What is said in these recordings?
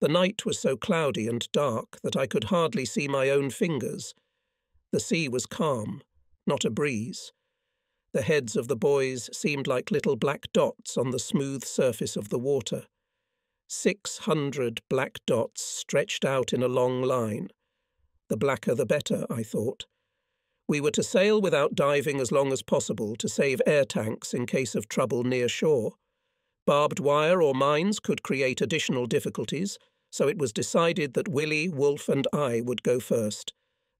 The night was so cloudy and dark that I could hardly see my own fingers. The sea was calm, not a breeze. The heads of the boys seemed like little black dots on the smooth surface of the water. Six hundred black dots stretched out in a long line. The blacker the better, I thought. We were to sail without diving as long as possible to save air tanks in case of trouble near shore. Barbed wire or mines could create additional difficulties, so it was decided that Willie, Wolf, and I would go first.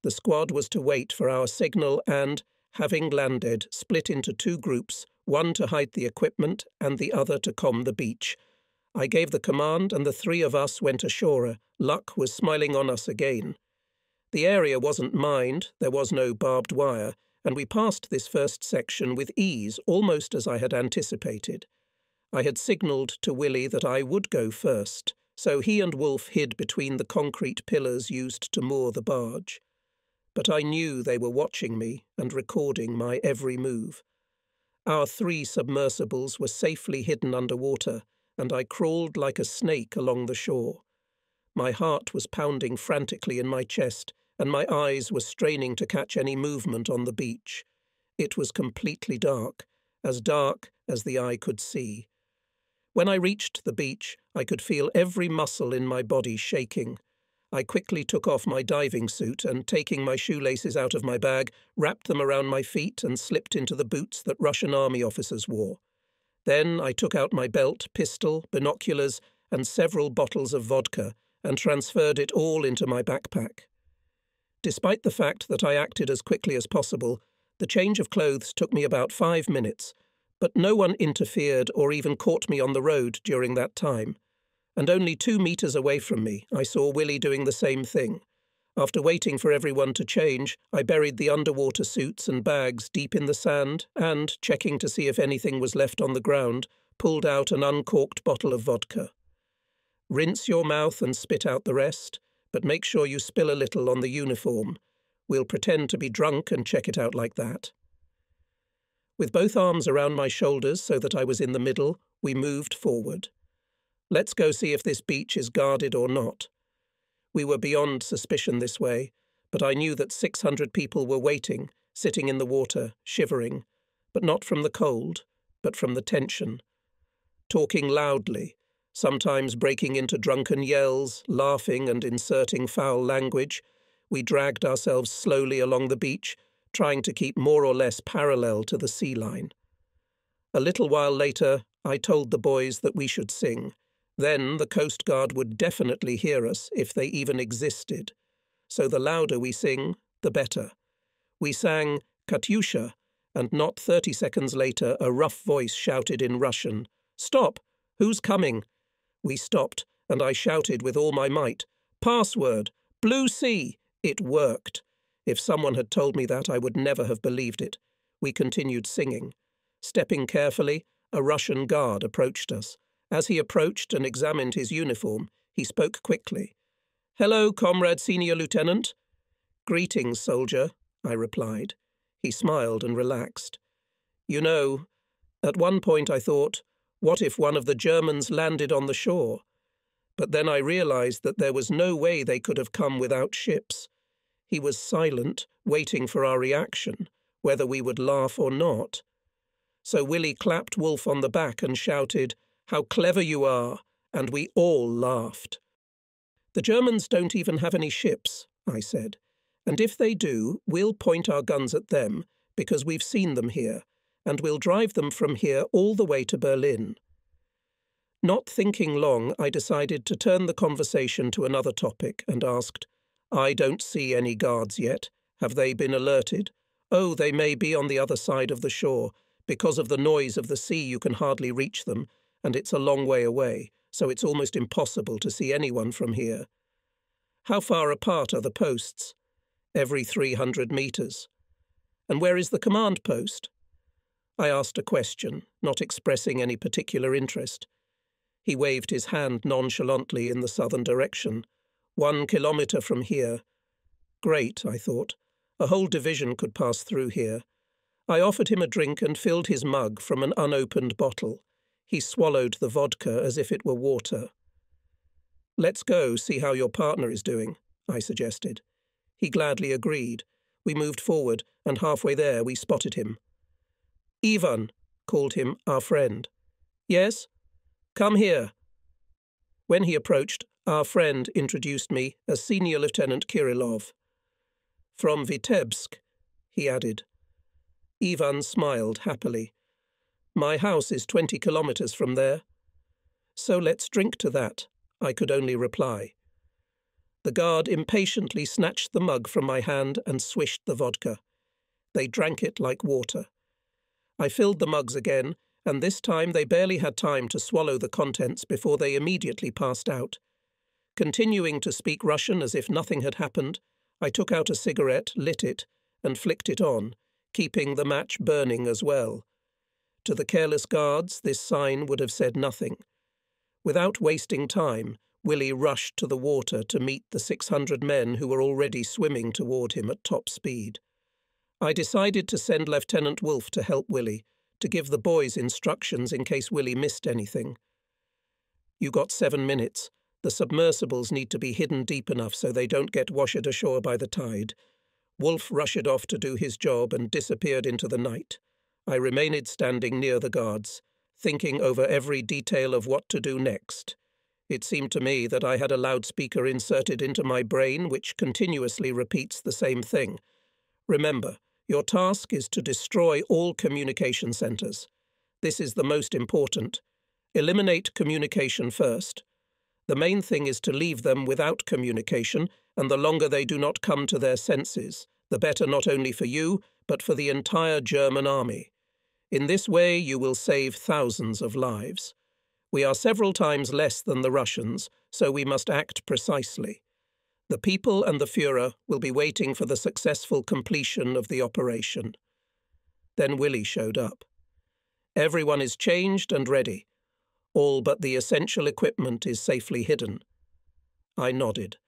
The squad was to wait for our signal and, having landed, split into two groups, one to hide the equipment and the other to comb the beach. I gave the command, and the three of us went ashore. Luck was smiling on us again. The area wasn't mined, there was no barbed wire, and we passed this first section with ease, almost as I had anticipated. I had signalled to Willie that I would go first, so he and Wolf hid between the concrete pillars used to moor the barge. But I knew they were watching me and recording my every move. Our three submersibles were safely hidden under water, and I crawled like a snake along the shore. My heart was pounding frantically in my chest, and my eyes were straining to catch any movement on the beach. It was completely dark, as dark as the eye could see. When I reached the beach, I could feel every muscle in my body shaking. I quickly took off my diving suit and, taking my shoelaces out of my bag, wrapped them around my feet and slipped into the boots that Russian army officers wore. Then I took out my belt, pistol, binoculars, and several bottles of vodka and transferred it all into my backpack. Despite the fact that I acted as quickly as possible, the change of clothes took me about five minutes, but no one interfered or even caught me on the road during that time. And only two metres away from me, I saw Willie doing the same thing. After waiting for everyone to change, I buried the underwater suits and bags deep in the sand and, checking to see if anything was left on the ground, pulled out an uncorked bottle of vodka. Rinse your mouth and spit out the rest, but make sure you spill a little on the uniform. We'll pretend to be drunk and check it out like that. With both arms around my shoulders so that I was in the middle, we moved forward. Let's go see if this beach is guarded or not. We were beyond suspicion this way, but I knew that 600 people were waiting, sitting in the water, shivering, but not from the cold, but from the tension. Talking loudly, sometimes breaking into drunken yells, laughing and inserting foul language, we dragged ourselves slowly along the beach trying to keep more or less parallel to the sea line. A little while later, I told the boys that we should sing. Then the Coast Guard would definitely hear us if they even existed. So the louder we sing, the better. We sang Katyusha, and not thirty seconds later a rough voice shouted in Russian, Stop! Who's coming? We stopped, and I shouted with all my might, Password! Blue Sea! It worked. If someone had told me that, I would never have believed it. We continued singing. Stepping carefully, a Russian guard approached us. As he approached and examined his uniform, he spoke quickly. Hello, comrade senior lieutenant. Greetings, soldier, I replied. He smiled and relaxed. You know, at one point I thought, what if one of the Germans landed on the shore? But then I realized that there was no way they could have come without ships. He was silent, waiting for our reaction, whether we would laugh or not. So Willie clapped Wolf on the back and shouted, How clever you are! And we all laughed. The Germans don't even have any ships, I said. And if they do, we'll point our guns at them, because we've seen them here, and we'll drive them from here all the way to Berlin. Not thinking long, I decided to turn the conversation to another topic and asked, I don't see any guards yet. Have they been alerted? Oh, they may be on the other side of the shore. Because of the noise of the sea, you can hardly reach them, and it's a long way away, so it's almost impossible to see anyone from here. How far apart are the posts? Every 300 metres. And where is the command post? I asked a question, not expressing any particular interest. He waved his hand nonchalantly in the southern direction. One kilometre from here. Great, I thought. A whole division could pass through here. I offered him a drink and filled his mug from an unopened bottle. He swallowed the vodka as if it were water. Let's go see how your partner is doing, I suggested. He gladly agreed. We moved forward, and halfway there we spotted him. Ivan, called him our friend. Yes? Come here. When he approached, our friend introduced me as Senior Lieutenant Kirillov. From Vitebsk, he added. Ivan smiled happily. My house is twenty kilometres from there. So let's drink to that, I could only reply. The guard impatiently snatched the mug from my hand and swished the vodka. They drank it like water. I filled the mugs again, and this time they barely had time to swallow the contents before they immediately passed out. Continuing to speak Russian as if nothing had happened, I took out a cigarette, lit it, and flicked it on, keeping the match burning as well. To the careless guards, this sign would have said nothing. Without wasting time, Willie rushed to the water to meet the 600 men who were already swimming toward him at top speed. I decided to send Lieutenant Wolf to help Willie, to give the boys instructions in case Willie missed anything. You got seven minutes. The submersibles need to be hidden deep enough so they don't get washed ashore by the tide. Wolf rushed off to do his job and disappeared into the night. I remained standing near the guards, thinking over every detail of what to do next. It seemed to me that I had a loudspeaker inserted into my brain which continuously repeats the same thing. Remember, your task is to destroy all communication centers. This is the most important. Eliminate communication first. The main thing is to leave them without communication, and the longer they do not come to their senses, the better not only for you, but for the entire German army. In this way you will save thousands of lives. We are several times less than the Russians, so we must act precisely. The people and the Fuhrer will be waiting for the successful completion of the operation. Then Willie showed up. Everyone is changed and ready. All but the essential equipment is safely hidden. I nodded.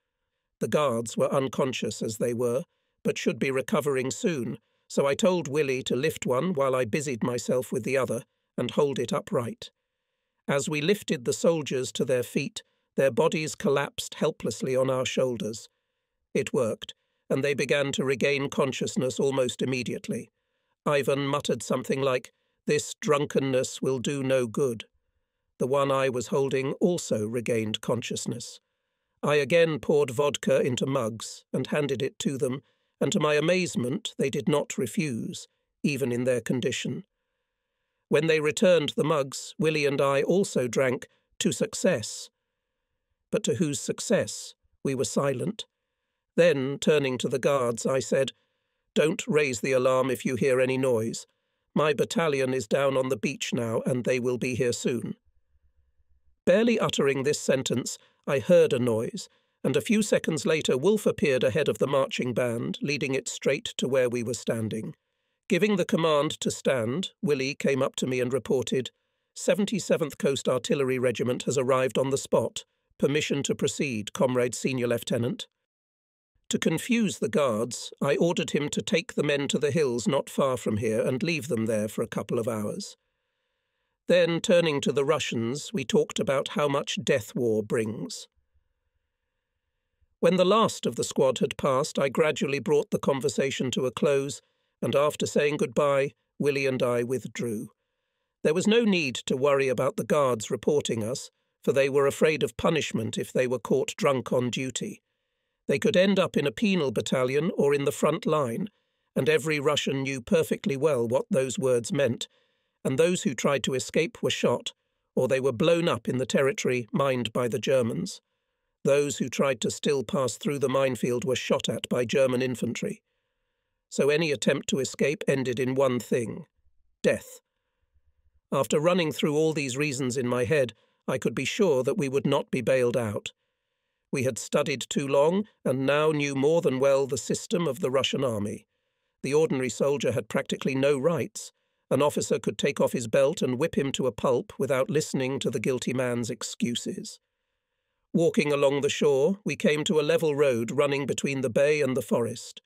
The guards were unconscious as they were, but should be recovering soon, so I told Willie to lift one while I busied myself with the other and hold it upright. As we lifted the soldiers to their feet, their bodies collapsed helplessly on our shoulders. It worked, and they began to regain consciousness almost immediately. Ivan muttered something like, This drunkenness will do no good. The one I was holding also regained consciousness. I again poured vodka into mugs and handed it to them, and to my amazement, they did not refuse, even in their condition. When they returned the mugs, Willie and I also drank to success, but to whose success we were silent. Then, turning to the guards, I said, Don't raise the alarm if you hear any noise. My battalion is down on the beach now, and they will be here soon. Barely uttering this sentence, I heard a noise, and a few seconds later Wolf appeared ahead of the marching band, leading it straight to where we were standing. Giving the command to stand, Willie came up to me and reported, 77th Coast Artillery Regiment has arrived on the spot. Permission to proceed, Comrade Senior Lieutenant. To confuse the guards, I ordered him to take the men to the hills not far from here and leave them there for a couple of hours. Then, turning to the Russians, we talked about how much death war brings. When the last of the squad had passed, I gradually brought the conversation to a close, and after saying goodbye, Willie and I withdrew. There was no need to worry about the guards reporting us, for they were afraid of punishment if they were caught drunk on duty. They could end up in a penal battalion or in the front line, and every Russian knew perfectly well what those words meant, and those who tried to escape were shot, or they were blown up in the territory mined by the Germans. Those who tried to still pass through the minefield were shot at by German infantry. So any attempt to escape ended in one thing death. After running through all these reasons in my head, I could be sure that we would not be bailed out. We had studied too long and now knew more than well the system of the Russian army. The ordinary soldier had practically no rights. An officer could take off his belt and whip him to a pulp without listening to the guilty man's excuses. Walking along the shore, we came to a level road running between the bay and the forest.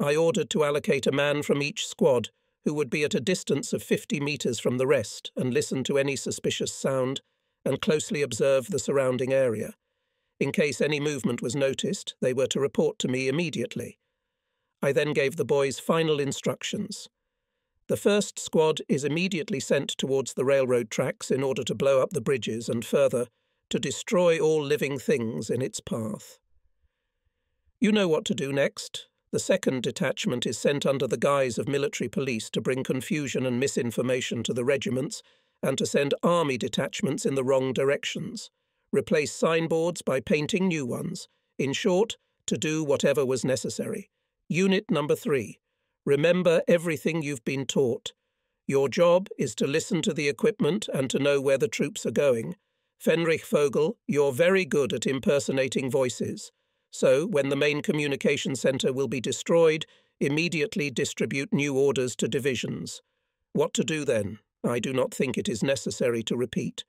I ordered to allocate a man from each squad, who would be at a distance of fifty metres from the rest and listen to any suspicious sound and closely observe the surrounding area. In case any movement was noticed, they were to report to me immediately. I then gave the boys final instructions. The first squad is immediately sent towards the railroad tracks in order to blow up the bridges and further, to destroy all living things in its path. You know what to do next. The second detachment is sent under the guise of military police to bring confusion and misinformation to the regiments and to send army detachments in the wrong directions, replace signboards by painting new ones, in short, to do whatever was necessary. Unit number three. Remember everything you've been taught. Your job is to listen to the equipment and to know where the troops are going. Fenrich Vogel, you're very good at impersonating voices. So, when the main communication centre will be destroyed, immediately distribute new orders to divisions. What to do then? I do not think it is necessary to repeat.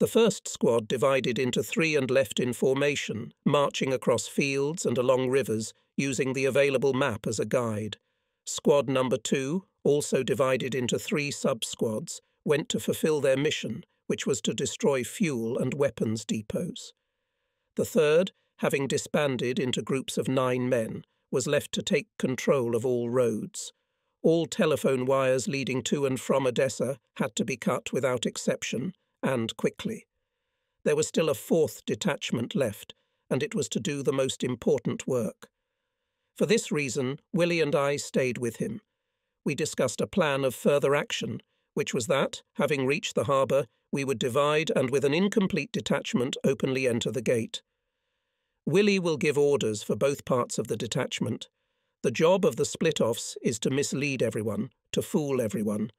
The first squad divided into three and left in formation, marching across fields and along rivers, using the available map as a guide. Squad number two, also divided into three sub squads, went to fulfill their mission, which was to destroy fuel and weapons depots. The third, having disbanded into groups of nine men, was left to take control of all roads. All telephone wires leading to and from Odessa had to be cut without exception, and quickly. There was still a fourth detachment left, and it was to do the most important work. For this reason, Willie and I stayed with him. We discussed a plan of further action, which was that, having reached the harbour, we would divide and with an incomplete detachment openly enter the gate. Willie will give orders for both parts of the detachment. The job of the split-offs is to mislead everyone, to fool everyone.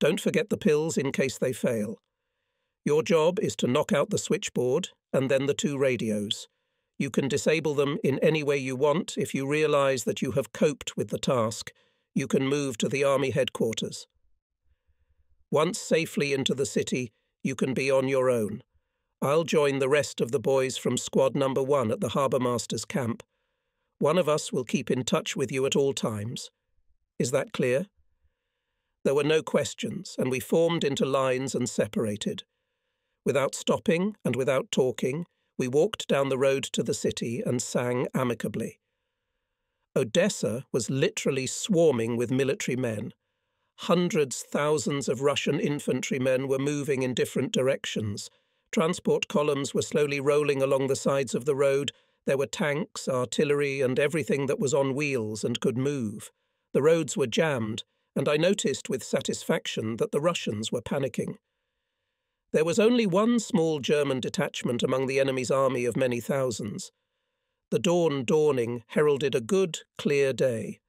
Don't forget the pills in case they fail. Your job is to knock out the switchboard and then the two radios. You can disable them in any way you want if you realise that you have coped with the task. You can move to the Army headquarters. Once safely into the city, you can be on your own. I'll join the rest of the boys from Squad Number One at the Harbour Master's camp. One of us will keep in touch with you at all times. Is that clear? There were no questions, and we formed into lines and separated. Without stopping and without talking, we walked down the road to the city and sang amicably. Odessa was literally swarming with military men. Hundreds, thousands of Russian infantrymen were moving in different directions. Transport columns were slowly rolling along the sides of the road. There were tanks, artillery, and everything that was on wheels and could move. The roads were jammed, and I noticed with satisfaction that the Russians were panicking. There was only one small German detachment among the enemy's army of many thousands. The dawn dawning heralded a good, clear day.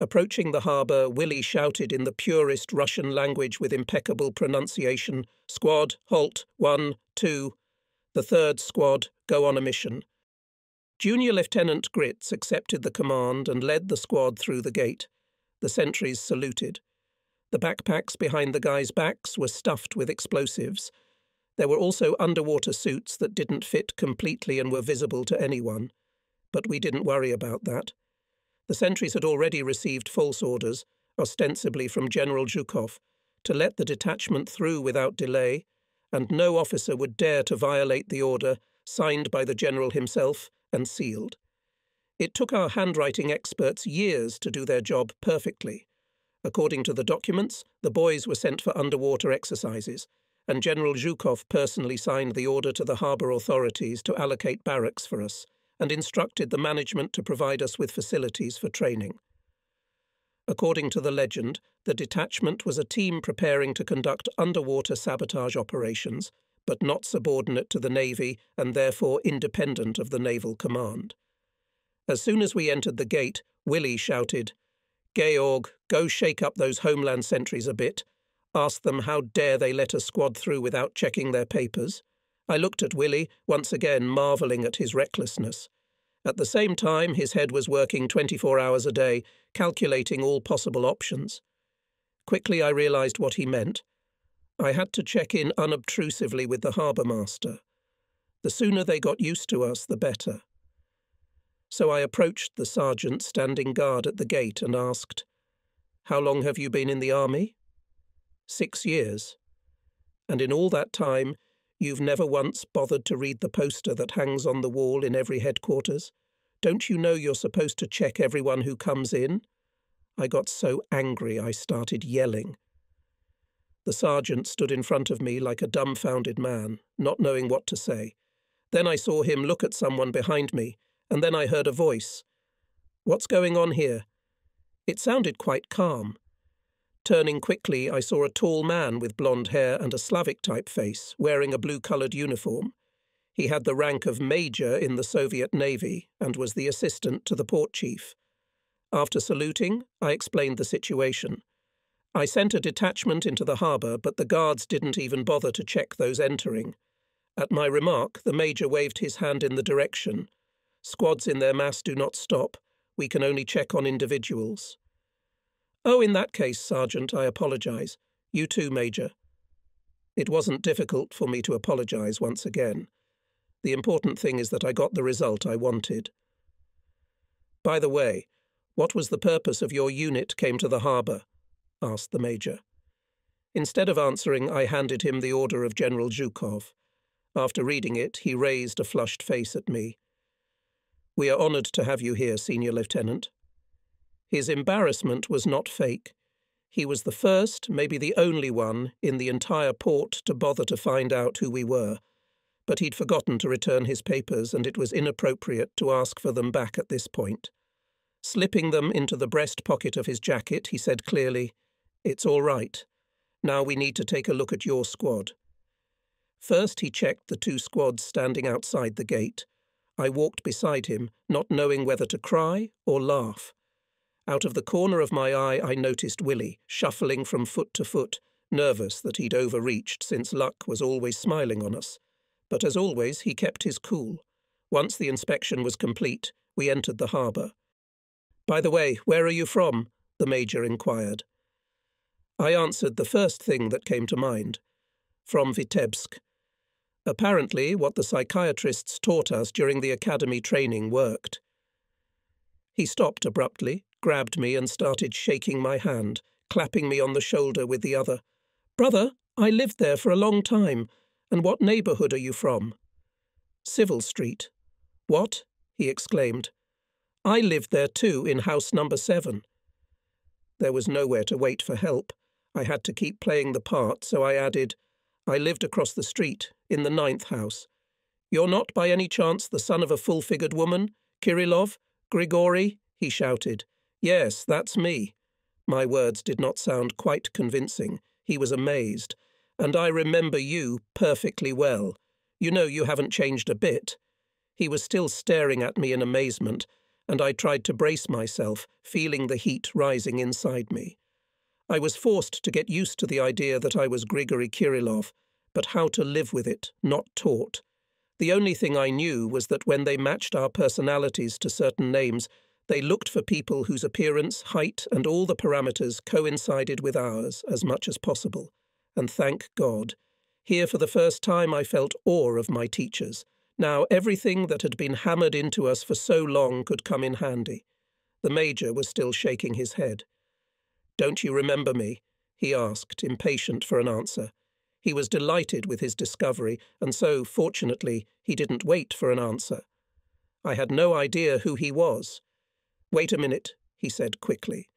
Approaching the harbour, Willie shouted in the purest Russian language with impeccable pronunciation Squad, halt, one, two. The third squad, go on a mission. Junior Lieutenant Gritz accepted the command and led the squad through the gate. The sentries saluted. The backpacks behind the guys' backs were stuffed with explosives. There were also underwater suits that didn't fit completely and were visible to anyone. But we didn't worry about that. The sentries had already received false orders, ostensibly from General Zhukov, to let the detachment through without delay, and no officer would dare to violate the order signed by the general himself and sealed. It took our handwriting experts years to do their job perfectly. According to the documents, the boys were sent for underwater exercises, and General Zhukov personally signed the order to the harbour authorities to allocate barracks for us and instructed the management to provide us with facilities for training. According to the legend, the detachment was a team preparing to conduct underwater sabotage operations, but not subordinate to the Navy and therefore independent of the Naval Command. As soon as we entered the gate, Willie shouted, Georg, go shake up those homeland sentries a bit. Ask them how dare they let a squad through without checking their papers. I looked at Willie, once again marvelling at his recklessness. At the same time, his head was working 24 hours a day, calculating all possible options. Quickly, I realised what he meant. I had to check in unobtrusively with the harbour master. The sooner they got used to us, the better so I approached the sergeant standing guard at the gate and asked, How long have you been in the army? Six years. And in all that time, You've never once bothered to read the poster that hangs on the wall in every headquarters? Don't you know you're supposed to check everyone who comes in? I got so angry I started yelling. The sergeant stood in front of me like a dumbfounded man, not knowing what to say. Then I saw him look at someone behind me, and then I heard a voice. What's going on here? It sounded quite calm. Turning quickly, I saw a tall man with blonde hair and a Slavic type face, wearing a blue coloured uniform. He had the rank of Major in the Soviet Navy and was the assistant to the port chief. After saluting, I explained the situation. I sent a detachment into the harbour, but the guards didn't even bother to check those entering. At my remark, the Major waved his hand in the direction. Squads in their mass do not stop. We can only check on individuals. Oh, in that case, Sergeant, I apologise. You too, Major. It wasn't difficult for me to apologise once again. The important thing is that I got the result I wanted. By the way, what was the purpose of your unit came to the harbour? asked the Major. Instead of answering, I handed him the order of General Zhukov. After reading it, he raised a flushed face at me. We are honoured to have you here, Senior Lieutenant. His embarrassment was not fake. He was the first, maybe the only one, in the entire port to bother to find out who we were. But he'd forgotten to return his papers, and it was inappropriate to ask for them back at this point. Slipping them into the breast pocket of his jacket, he said clearly, It's all right. Now we need to take a look at your squad. First, he checked the two squads standing outside the gate. I walked beside him, not knowing whether to cry or laugh. Out of the corner of my eye, I noticed Willie, shuffling from foot to foot, nervous that he'd overreached since luck was always smiling on us. But as always, he kept his cool. Once the inspection was complete, we entered the harbour. By the way, where are you from? the Major inquired. I answered the first thing that came to mind from Vitebsk. Apparently, what the psychiatrists taught us during the academy training worked. He stopped abruptly, grabbed me and started shaking my hand, clapping me on the shoulder with the other. Brother, I lived there for a long time. And what neighbourhood are you from? Civil Street. What? he exclaimed. I lived there too, in house number seven. There was nowhere to wait for help. I had to keep playing the part, so I added, I lived across the street, in the ninth house. You're not by any chance the son of a full figured woman? Kirillov? Grigory? he shouted. Yes, that's me. My words did not sound quite convincing. He was amazed. And I remember you perfectly well. You know you haven't changed a bit. He was still staring at me in amazement, and I tried to brace myself, feeling the heat rising inside me. I was forced to get used to the idea that I was Grigory Kirillov, but how to live with it, not taught. The only thing I knew was that when they matched our personalities to certain names, they looked for people whose appearance, height, and all the parameters coincided with ours as much as possible. And thank God. Here for the first time I felt awe of my teachers. Now everything that had been hammered into us for so long could come in handy. The Major was still shaking his head. Don't you remember me? he asked, impatient for an answer. He was delighted with his discovery, and so, fortunately, he didn't wait for an answer. I had no idea who he was. Wait a minute, he said quickly.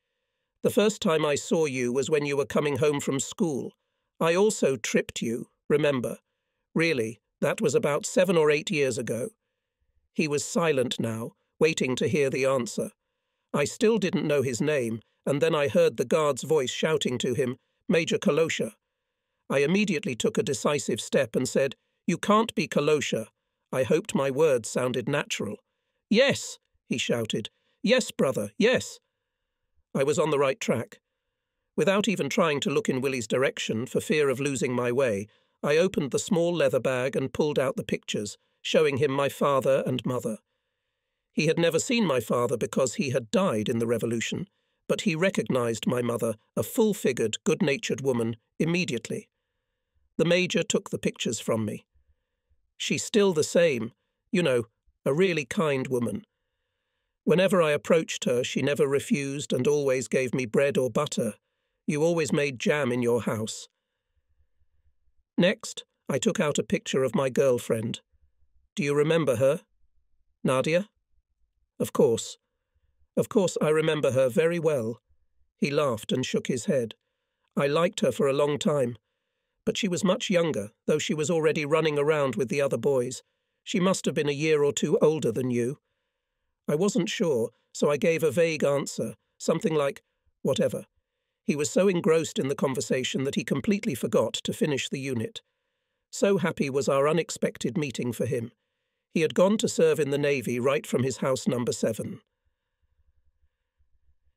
The first time I saw you was when you were coming home from school. I also tripped you, remember. Really, that was about seven or eight years ago. He was silent now, waiting to hear the answer. I still didn't know his name, and then I heard the guard's voice shouting to him, Major Kolosha. I immediately took a decisive step and said, You can't be Kolosha. I hoped my words sounded natural. Yes, he shouted. Yes, brother, yes. I was on the right track. Without even trying to look in Willie's direction for fear of losing my way, I opened the small leather bag and pulled out the pictures, showing him my father and mother. He had never seen my father because he had died in the revolution, but he recognized my mother, a full figured, good natured woman, immediately. The Major took the pictures from me. She's still the same, you know, a really kind woman. Whenever I approached her, she never refused and always gave me bread or butter. You always made jam in your house. Next, I took out a picture of my girlfriend. Do you remember her? Nadia? Of course. Of course, I remember her very well. He laughed and shook his head. I liked her for a long time. But she was much younger, though she was already running around with the other boys. She must have been a year or two older than you. I wasn't sure, so I gave a vague answer, something like, whatever. He was so engrossed in the conversation that he completely forgot to finish the unit. So happy was our unexpected meeting for him. He had gone to serve in the Navy right from his house number seven.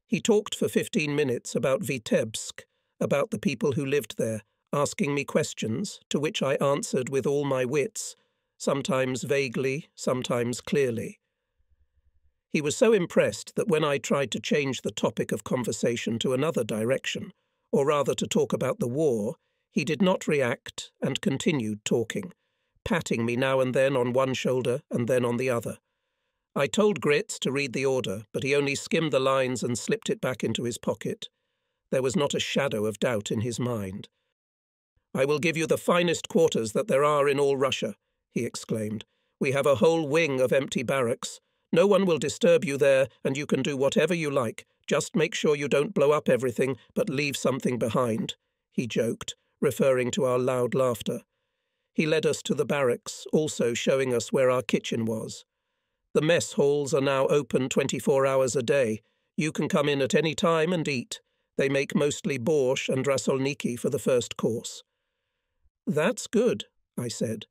He talked for fifteen minutes about Vitebsk, about the people who lived there, asking me questions, to which I answered with all my wits, sometimes vaguely, sometimes clearly. He was so impressed that when I tried to change the topic of conversation to another direction, or rather to talk about the war, he did not react and continued talking, patting me now and then on one shoulder and then on the other. I told Grits to read the order, but he only skimmed the lines and slipped it back into his pocket. There was not a shadow of doubt in his mind. I will give you the finest quarters that there are in all Russia, he exclaimed. We have a whole wing of empty barracks. No one will disturb you there, and you can do whatever you like. Just make sure you don't blow up everything, but leave something behind, he joked, referring to our loud laughter. He led us to the barracks, also showing us where our kitchen was. The mess halls are now open 24 hours a day. You can come in at any time and eat. They make mostly borscht and rassolniki for the first course. That's good, I said.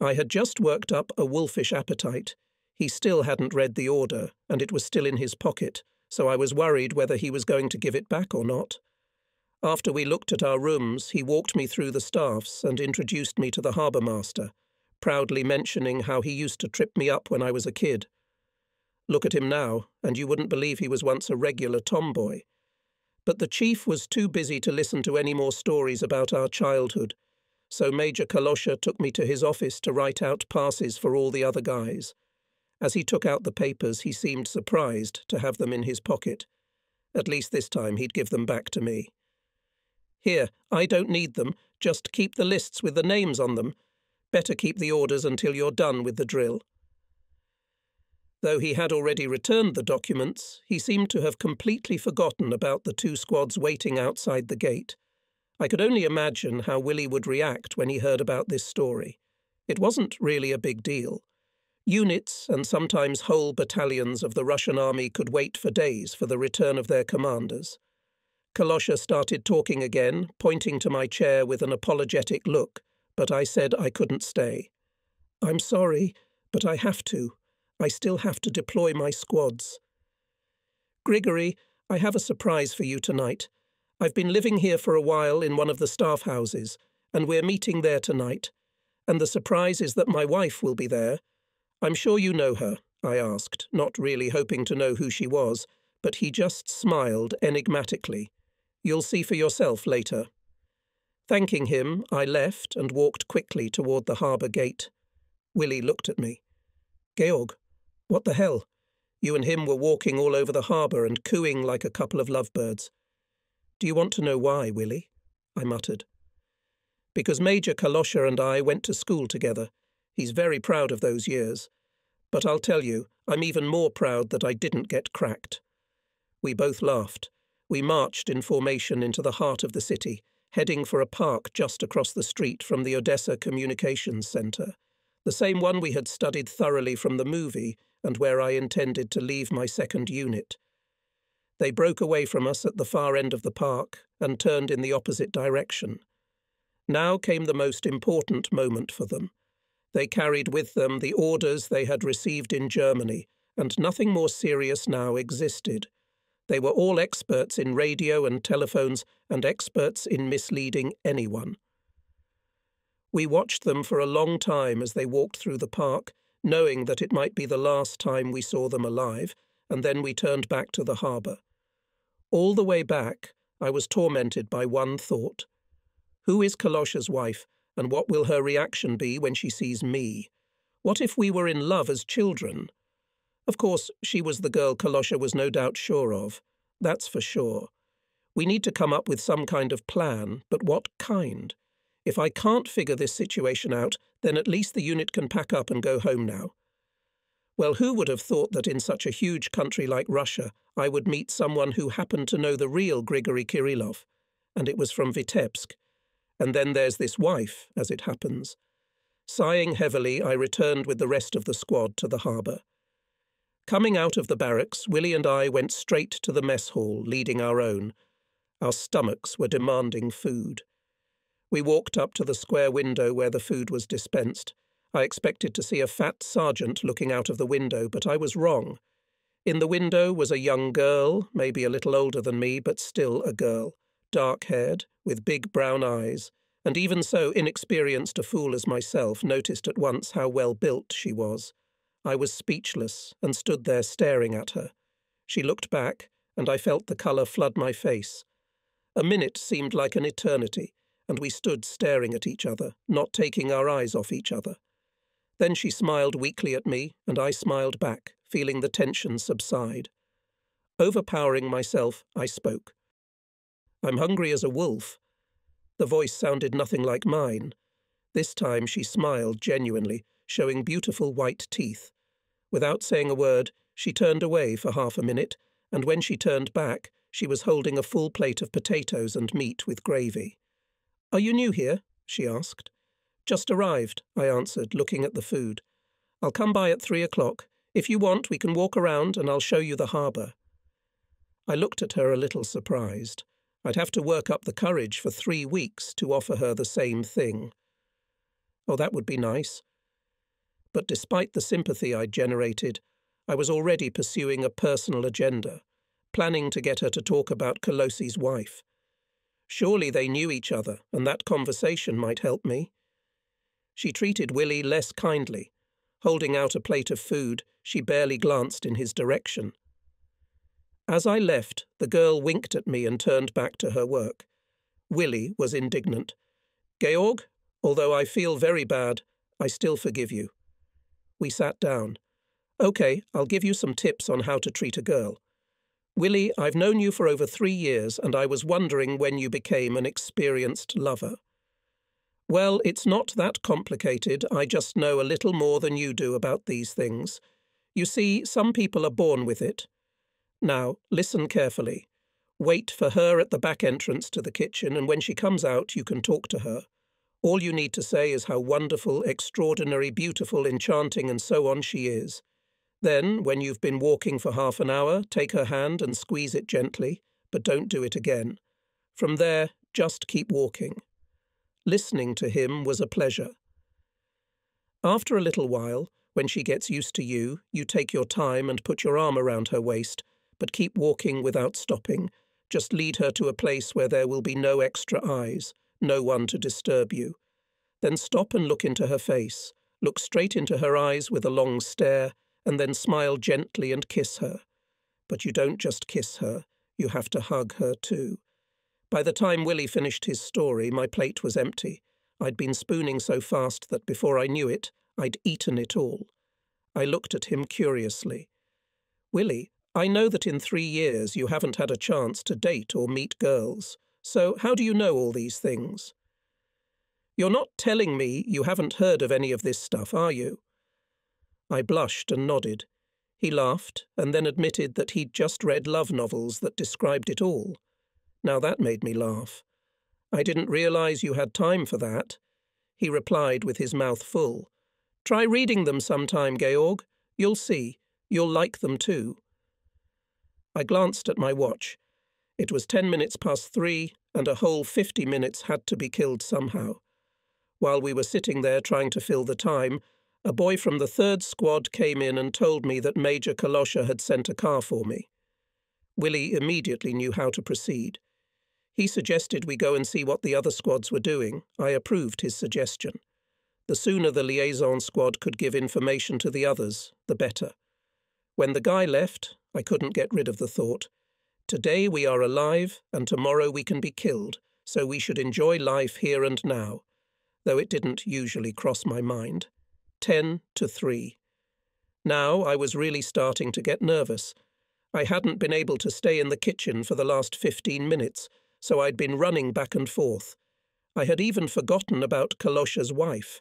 I had just worked up a wolfish appetite. He still hadn't read the order, and it was still in his pocket, so I was worried whether he was going to give it back or not. After we looked at our rooms, he walked me through the staffs and introduced me to the harbour master, proudly mentioning how he used to trip me up when I was a kid. Look at him now, and you wouldn't believe he was once a regular tomboy. But the chief was too busy to listen to any more stories about our childhood, so Major Kalosha took me to his office to write out passes for all the other guys. As he took out the papers, he seemed surprised to have them in his pocket. At least this time he'd give them back to me. Here, I don't need them. Just keep the lists with the names on them. Better keep the orders until you're done with the drill. Though he had already returned the documents, he seemed to have completely forgotten about the two squads waiting outside the gate. I could only imagine how Willie would react when he heard about this story. It wasn't really a big deal. Units and sometimes whole battalions of the Russian army could wait for days for the return of their commanders. Kalosha started talking again, pointing to my chair with an apologetic look, but I said I couldn't stay. I'm sorry, but I have to. I still have to deploy my squads. Grigory, I have a surprise for you tonight. I've been living here for a while in one of the staff houses, and we're meeting there tonight. And the surprise is that my wife will be there. I'm sure you know her, I asked, not really hoping to know who she was, but he just smiled enigmatically. You'll see for yourself later. Thanking him, I left and walked quickly toward the harbour gate. Willie looked at me. Georg, what the hell? You and him were walking all over the harbour and cooing like a couple of lovebirds. Do you want to know why, Willie? I muttered. Because Major Kalosha and I went to school together. He's very proud of those years. But I'll tell you, I'm even more proud that I didn't get cracked. We both laughed. We marched in formation into the heart of the city, heading for a park just across the street from the Odessa Communications Centre, the same one we had studied thoroughly from the movie and where I intended to leave my second unit. They broke away from us at the far end of the park and turned in the opposite direction. Now came the most important moment for them. They carried with them the orders they had received in Germany, and nothing more serious now existed. They were all experts in radio and telephones and experts in misleading anyone. We watched them for a long time as they walked through the park, knowing that it might be the last time we saw them alive, and then we turned back to the harbour. All the way back, I was tormented by one thought. Who is Kalosha's wife, and what will her reaction be when she sees me? What if we were in love as children? Of course, she was the girl Kalosha was no doubt sure of. That's for sure. We need to come up with some kind of plan, but what kind? If I can't figure this situation out, then at least the unit can pack up and go home now. Well, who would have thought that in such a huge country like Russia, I would meet someone who happened to know the real Grigory Kirillov? And it was from Vitebsk. And then there's this wife, as it happens. Sighing heavily, I returned with the rest of the squad to the harbour. Coming out of the barracks, Willie and I went straight to the mess hall, leading our own. Our stomachs were demanding food. We walked up to the square window where the food was dispensed. I expected to see a fat sergeant looking out of the window, but I was wrong. In the window was a young girl, maybe a little older than me, but still a girl, dark haired, with big brown eyes, and even so inexperienced a fool as myself noticed at once how well built she was. I was speechless and stood there staring at her. She looked back, and I felt the colour flood my face. A minute seemed like an eternity, and we stood staring at each other, not taking our eyes off each other. Then she smiled weakly at me, and I smiled back, feeling the tension subside. Overpowering myself, I spoke. I'm hungry as a wolf, the voice sounded nothing like mine. This time she smiled genuinely, showing beautiful white teeth. Without saying a word, she turned away for half a minute, and when she turned back, she was holding a full plate of potatoes and meat with gravy. Are you new here? she asked. Just arrived, I answered, looking at the food. I'll come by at three o'clock. If you want, we can walk around and I'll show you the harbour. I looked at her a little surprised. I'd have to work up the courage for three weeks to offer her the same thing. Oh, that would be nice. But despite the sympathy I'd generated, I was already pursuing a personal agenda, planning to get her to talk about Kolosi's wife. Surely they knew each other, and that conversation might help me. She treated Willie less kindly. Holding out a plate of food, she barely glanced in his direction. As I left, the girl winked at me and turned back to her work. Willie was indignant. Georg, although I feel very bad, I still forgive you. We sat down. OK, I'll give you some tips on how to treat a girl. Willie, I've known you for over three years, and I was wondering when you became an experienced lover. Well, it's not that complicated. I just know a little more than you do about these things. You see, some people are born with it. Now, listen carefully. Wait for her at the back entrance to the kitchen, and when she comes out, you can talk to her. All you need to say is how wonderful, extraordinary, beautiful, enchanting, and so on she is. Then, when you've been walking for half an hour, take her hand and squeeze it gently, but don't do it again. From there, just keep walking. Listening to him was a pleasure. After a little while, when she gets used to you, you take your time and put your arm around her waist but keep walking without stopping. Just lead her to a place where there will be no extra eyes, no one to disturb you. Then stop and look into her face. Look straight into her eyes with a long stare, and then smile gently and kiss her. But you don't just kiss her, you have to hug her too. By the time Willie finished his story, my plate was empty. I'd been spooning so fast that before I knew it, I'd eaten it all. I looked at him curiously. Willie, I know that in three years you haven't had a chance to date or meet girls, so how do you know all these things? You're not telling me you haven't heard of any of this stuff, are you? I blushed and nodded. He laughed, and then admitted that he'd just read love novels that described it all. Now that made me laugh. I didn't realize you had time for that. He replied with his mouth full. Try reading them sometime, Georg. You'll see. You'll like them too. I glanced at my watch. It was ten minutes past three, and a whole fifty minutes had to be killed somehow. While we were sitting there trying to fill the time, a boy from the third squad came in and told me that Major Kolosha had sent a car for me. Willie immediately knew how to proceed. He suggested we go and see what the other squads were doing. I approved his suggestion. The sooner the liaison squad could give information to the others, the better. When the guy left, I couldn't get rid of the thought. Today we are alive, and tomorrow we can be killed, so we should enjoy life here and now, though it didn't usually cross my mind. Ten to three. Now I was really starting to get nervous. I hadn't been able to stay in the kitchen for the last fifteen minutes, so I'd been running back and forth. I had even forgotten about Kalosha's wife.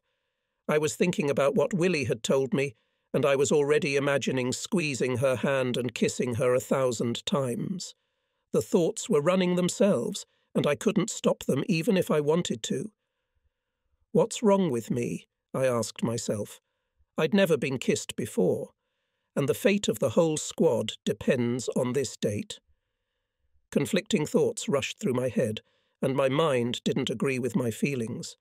I was thinking about what Willie had told me, and I was already imagining squeezing her hand and kissing her a thousand times. The thoughts were running themselves, and I couldn't stop them even if I wanted to. What's wrong with me? I asked myself. I'd never been kissed before, and the fate of the whole squad depends on this date. Conflicting thoughts rushed through my head, and my mind didn't agree with my feelings.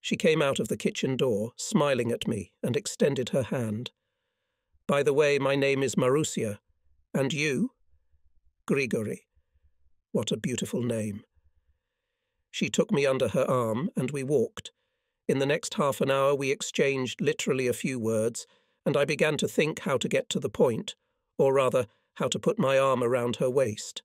She came out of the kitchen door, smiling at me, and extended her hand. By the way, my name is Marusia. And you? Grigory. What a beautiful name. She took me under her arm, and we walked. In the next half an hour, we exchanged literally a few words, and I began to think how to get to the point, or rather, how to put my arm around her waist.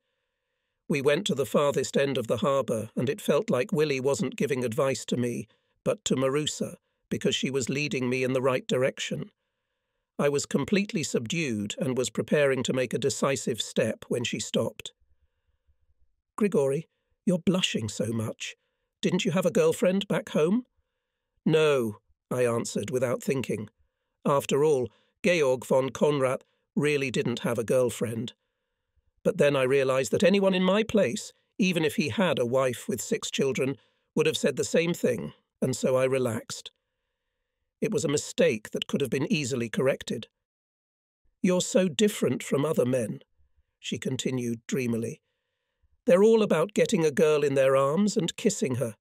We went to the farthest end of the harbour, and it felt like Willie wasn't giving advice to me, but to Marusia, because she was leading me in the right direction. I was completely subdued and was preparing to make a decisive step when she stopped. Grigori, you're blushing so much. Didn't you have a girlfriend back home? No, I answered without thinking. After all, Georg von Konrad really didn't have a girlfriend. But then I realized that anyone in my place, even if he had a wife with six children, would have said the same thing, and so I relaxed. It was a mistake that could have been easily corrected. You're so different from other men, she continued dreamily. They're all about getting a girl in their arms and kissing her.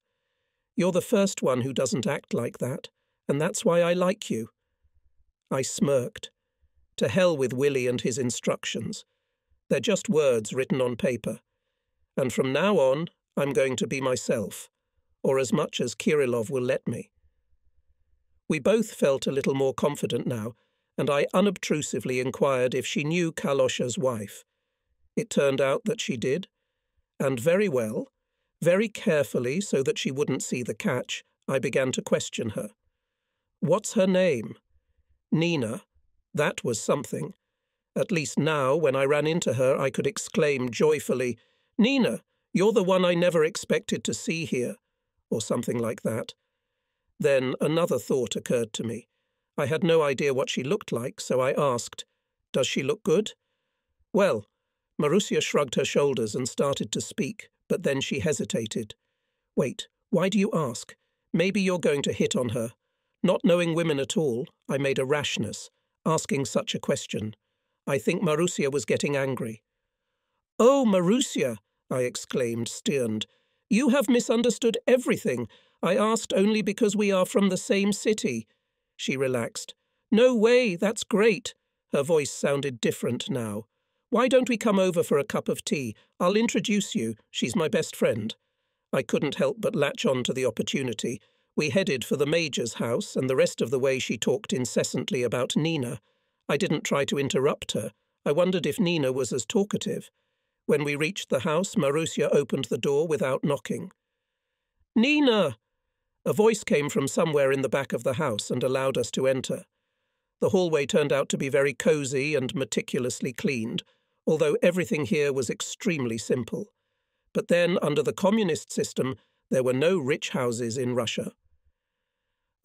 You're the first one who doesn't act like that, and that's why I like you. I smirked. To hell with Willie and his instructions. They're just words written on paper. And from now on, I'm going to be myself, or as much as Kirillov will let me. We both felt a little more confident now, and I unobtrusively inquired if she knew Kalosha's wife. It turned out that she did, and very well, very carefully so that she wouldn't see the catch, I began to question her. What's her name? Nina. That was something. At least now, when I ran into her, I could exclaim joyfully, Nina, you're the one I never expected to see here, or something like that. Then another thought occurred to me. I had no idea what she looked like, so I asked, Does she look good? Well, Marusia shrugged her shoulders and started to speak, but then she hesitated. Wait, why do you ask? Maybe you're going to hit on her. Not knowing women at all, I made a rashness, asking such a question. I think Marusia was getting angry. Oh, Marusia, I exclaimed, stirred. You have misunderstood everything. I asked only because we are from the same city. She relaxed. No way, that's great. Her voice sounded different now. Why don't we come over for a cup of tea? I'll introduce you. She's my best friend. I couldn't help but latch on to the opportunity. We headed for the Major's house, and the rest of the way she talked incessantly about Nina. I didn't try to interrupt her. I wondered if Nina was as talkative. When we reached the house, Marusia opened the door without knocking. Nina! A voice came from somewhere in the back of the house and allowed us to enter. The hallway turned out to be very cosy and meticulously cleaned, although everything here was extremely simple. But then, under the communist system, there were no rich houses in Russia.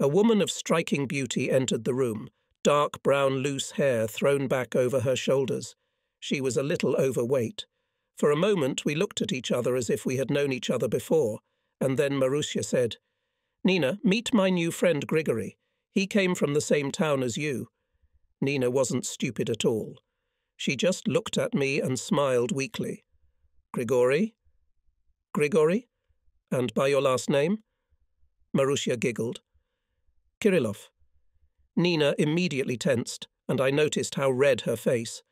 A woman of striking beauty entered the room, dark brown loose hair thrown back over her shoulders. She was a little overweight. For a moment we looked at each other as if we had known each other before, and then Marusia said, Nina, meet my new friend Grigory. He came from the same town as you. Nina wasn't stupid at all. She just looked at me and smiled weakly. Grigory? Grigory? And by your last name? Marusia giggled. Kirillov. Nina immediately tensed, and I noticed how red her face.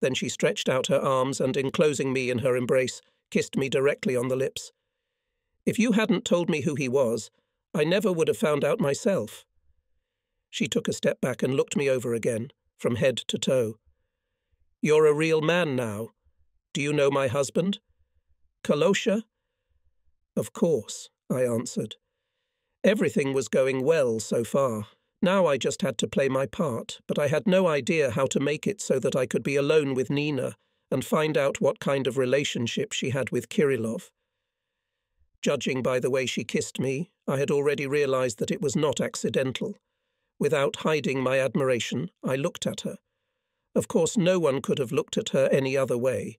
Then she stretched out her arms and, enclosing me in her embrace, kissed me directly on the lips. If you hadn't told me who he was, I never would have found out myself. She took a step back and looked me over again, from head to toe. You're a real man now. Do you know my husband? Kalosha? Of course, I answered. Everything was going well so far. Now I just had to play my part, but I had no idea how to make it so that I could be alone with Nina and find out what kind of relationship she had with Kirillov. Judging by the way she kissed me, I had already realized that it was not accidental. Without hiding my admiration, I looked at her. Of course, no one could have looked at her any other way.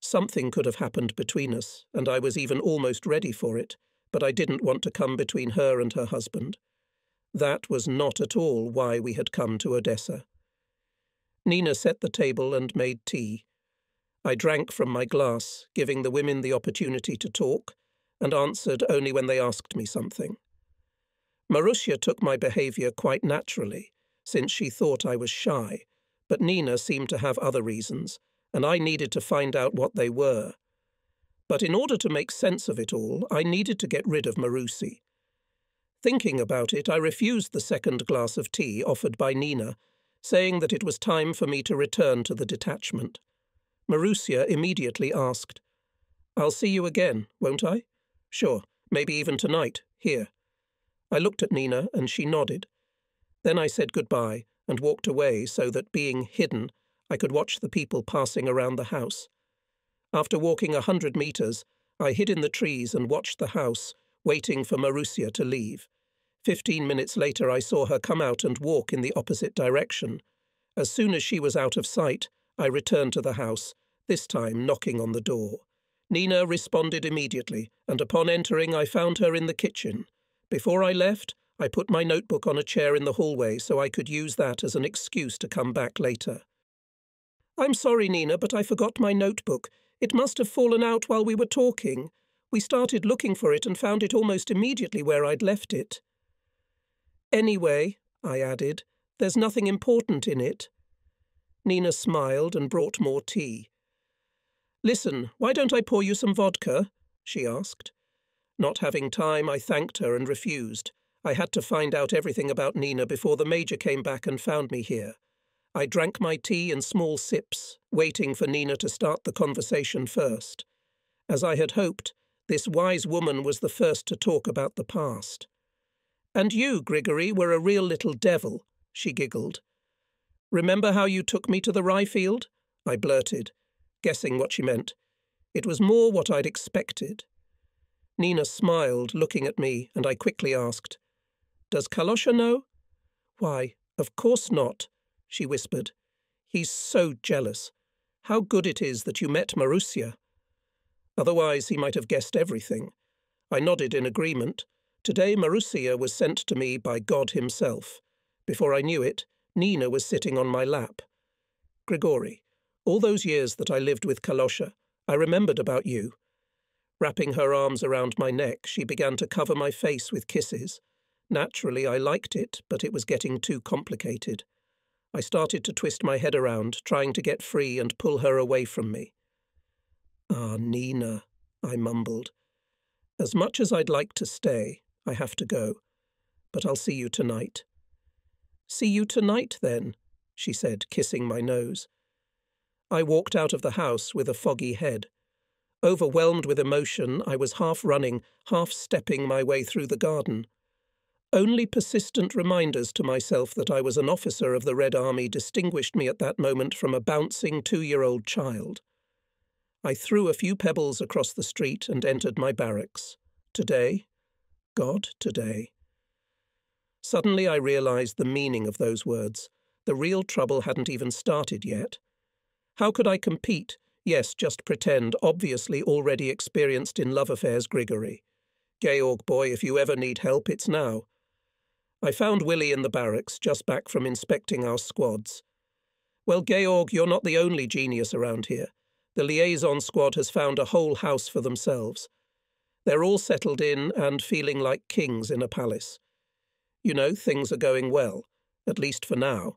Something could have happened between us, and I was even almost ready for it, but I didn't want to come between her and her husband. That was not at all why we had come to Odessa. Nina set the table and made tea. I drank from my glass, giving the women the opportunity to talk, and answered only when they asked me something. Marussia took my behaviour quite naturally, since she thought I was shy, but Nina seemed to have other reasons, and I needed to find out what they were. But in order to make sense of it all, I needed to get rid of Marusi. Thinking about it, I refused the second glass of tea offered by Nina, saying that it was time for me to return to the detachment. Marussia immediately asked, I'll see you again, won't I? Sure, maybe even tonight, here. I looked at Nina, and she nodded. Then I said goodbye and walked away so that, being hidden, I could watch the people passing around the house. After walking a hundred metres, I hid in the trees and watched the house, waiting for Marussia to leave. Fifteen minutes later, I saw her come out and walk in the opposite direction. As soon as she was out of sight, I returned to the house, this time knocking on the door. Nina responded immediately, and upon entering, I found her in the kitchen. Before I left, I put my notebook on a chair in the hallway so I could use that as an excuse to come back later. I'm sorry, Nina, but I forgot my notebook. It must have fallen out while we were talking. We started looking for it and found it almost immediately where I'd left it. Anyway, I added, there's nothing important in it. Nina smiled and brought more tea. Listen, why don't I pour you some vodka? she asked. Not having time, I thanked her and refused. I had to find out everything about Nina before the Major came back and found me here. I drank my tea in small sips, waiting for Nina to start the conversation first. As I had hoped, this wise woman was the first to talk about the past. And you, Grigory, were a real little devil, she giggled. Remember how you took me to the rye field? I blurted guessing what she meant. It was more what I'd expected. Nina smiled, looking at me, and I quickly asked, Does Kalosha know? Why, of course not, she whispered. He's so jealous. How good it is that you met Marussia. Otherwise, he might have guessed everything. I nodded in agreement. Today, Marussia was sent to me by God himself. Before I knew it, Nina was sitting on my lap. Grigori, all those years that I lived with Kalosha, I remembered about you. Wrapping her arms around my neck, she began to cover my face with kisses. Naturally, I liked it, but it was getting too complicated. I started to twist my head around, trying to get free and pull her away from me. Ah, Nina, I mumbled. As much as I'd like to stay, I have to go. But I'll see you tonight. See you tonight, then, she said, kissing my nose. I walked out of the house with a foggy head. Overwhelmed with emotion, I was half running, half stepping my way through the garden. Only persistent reminders to myself that I was an officer of the Red Army distinguished me at that moment from a bouncing two year old child. I threw a few pebbles across the street and entered my barracks. Today? God, today. Suddenly I realized the meaning of those words. The real trouble hadn't even started yet. How could I compete? Yes, just pretend, obviously already experienced in love affairs, Grigory. Georg boy, if you ever need help, it's now. I found Willie in the barracks, just back from inspecting our squads. Well, Georg, you're not the only genius around here. The liaison squad has found a whole house for themselves. They're all settled in and feeling like kings in a palace. You know, things are going well, at least for now.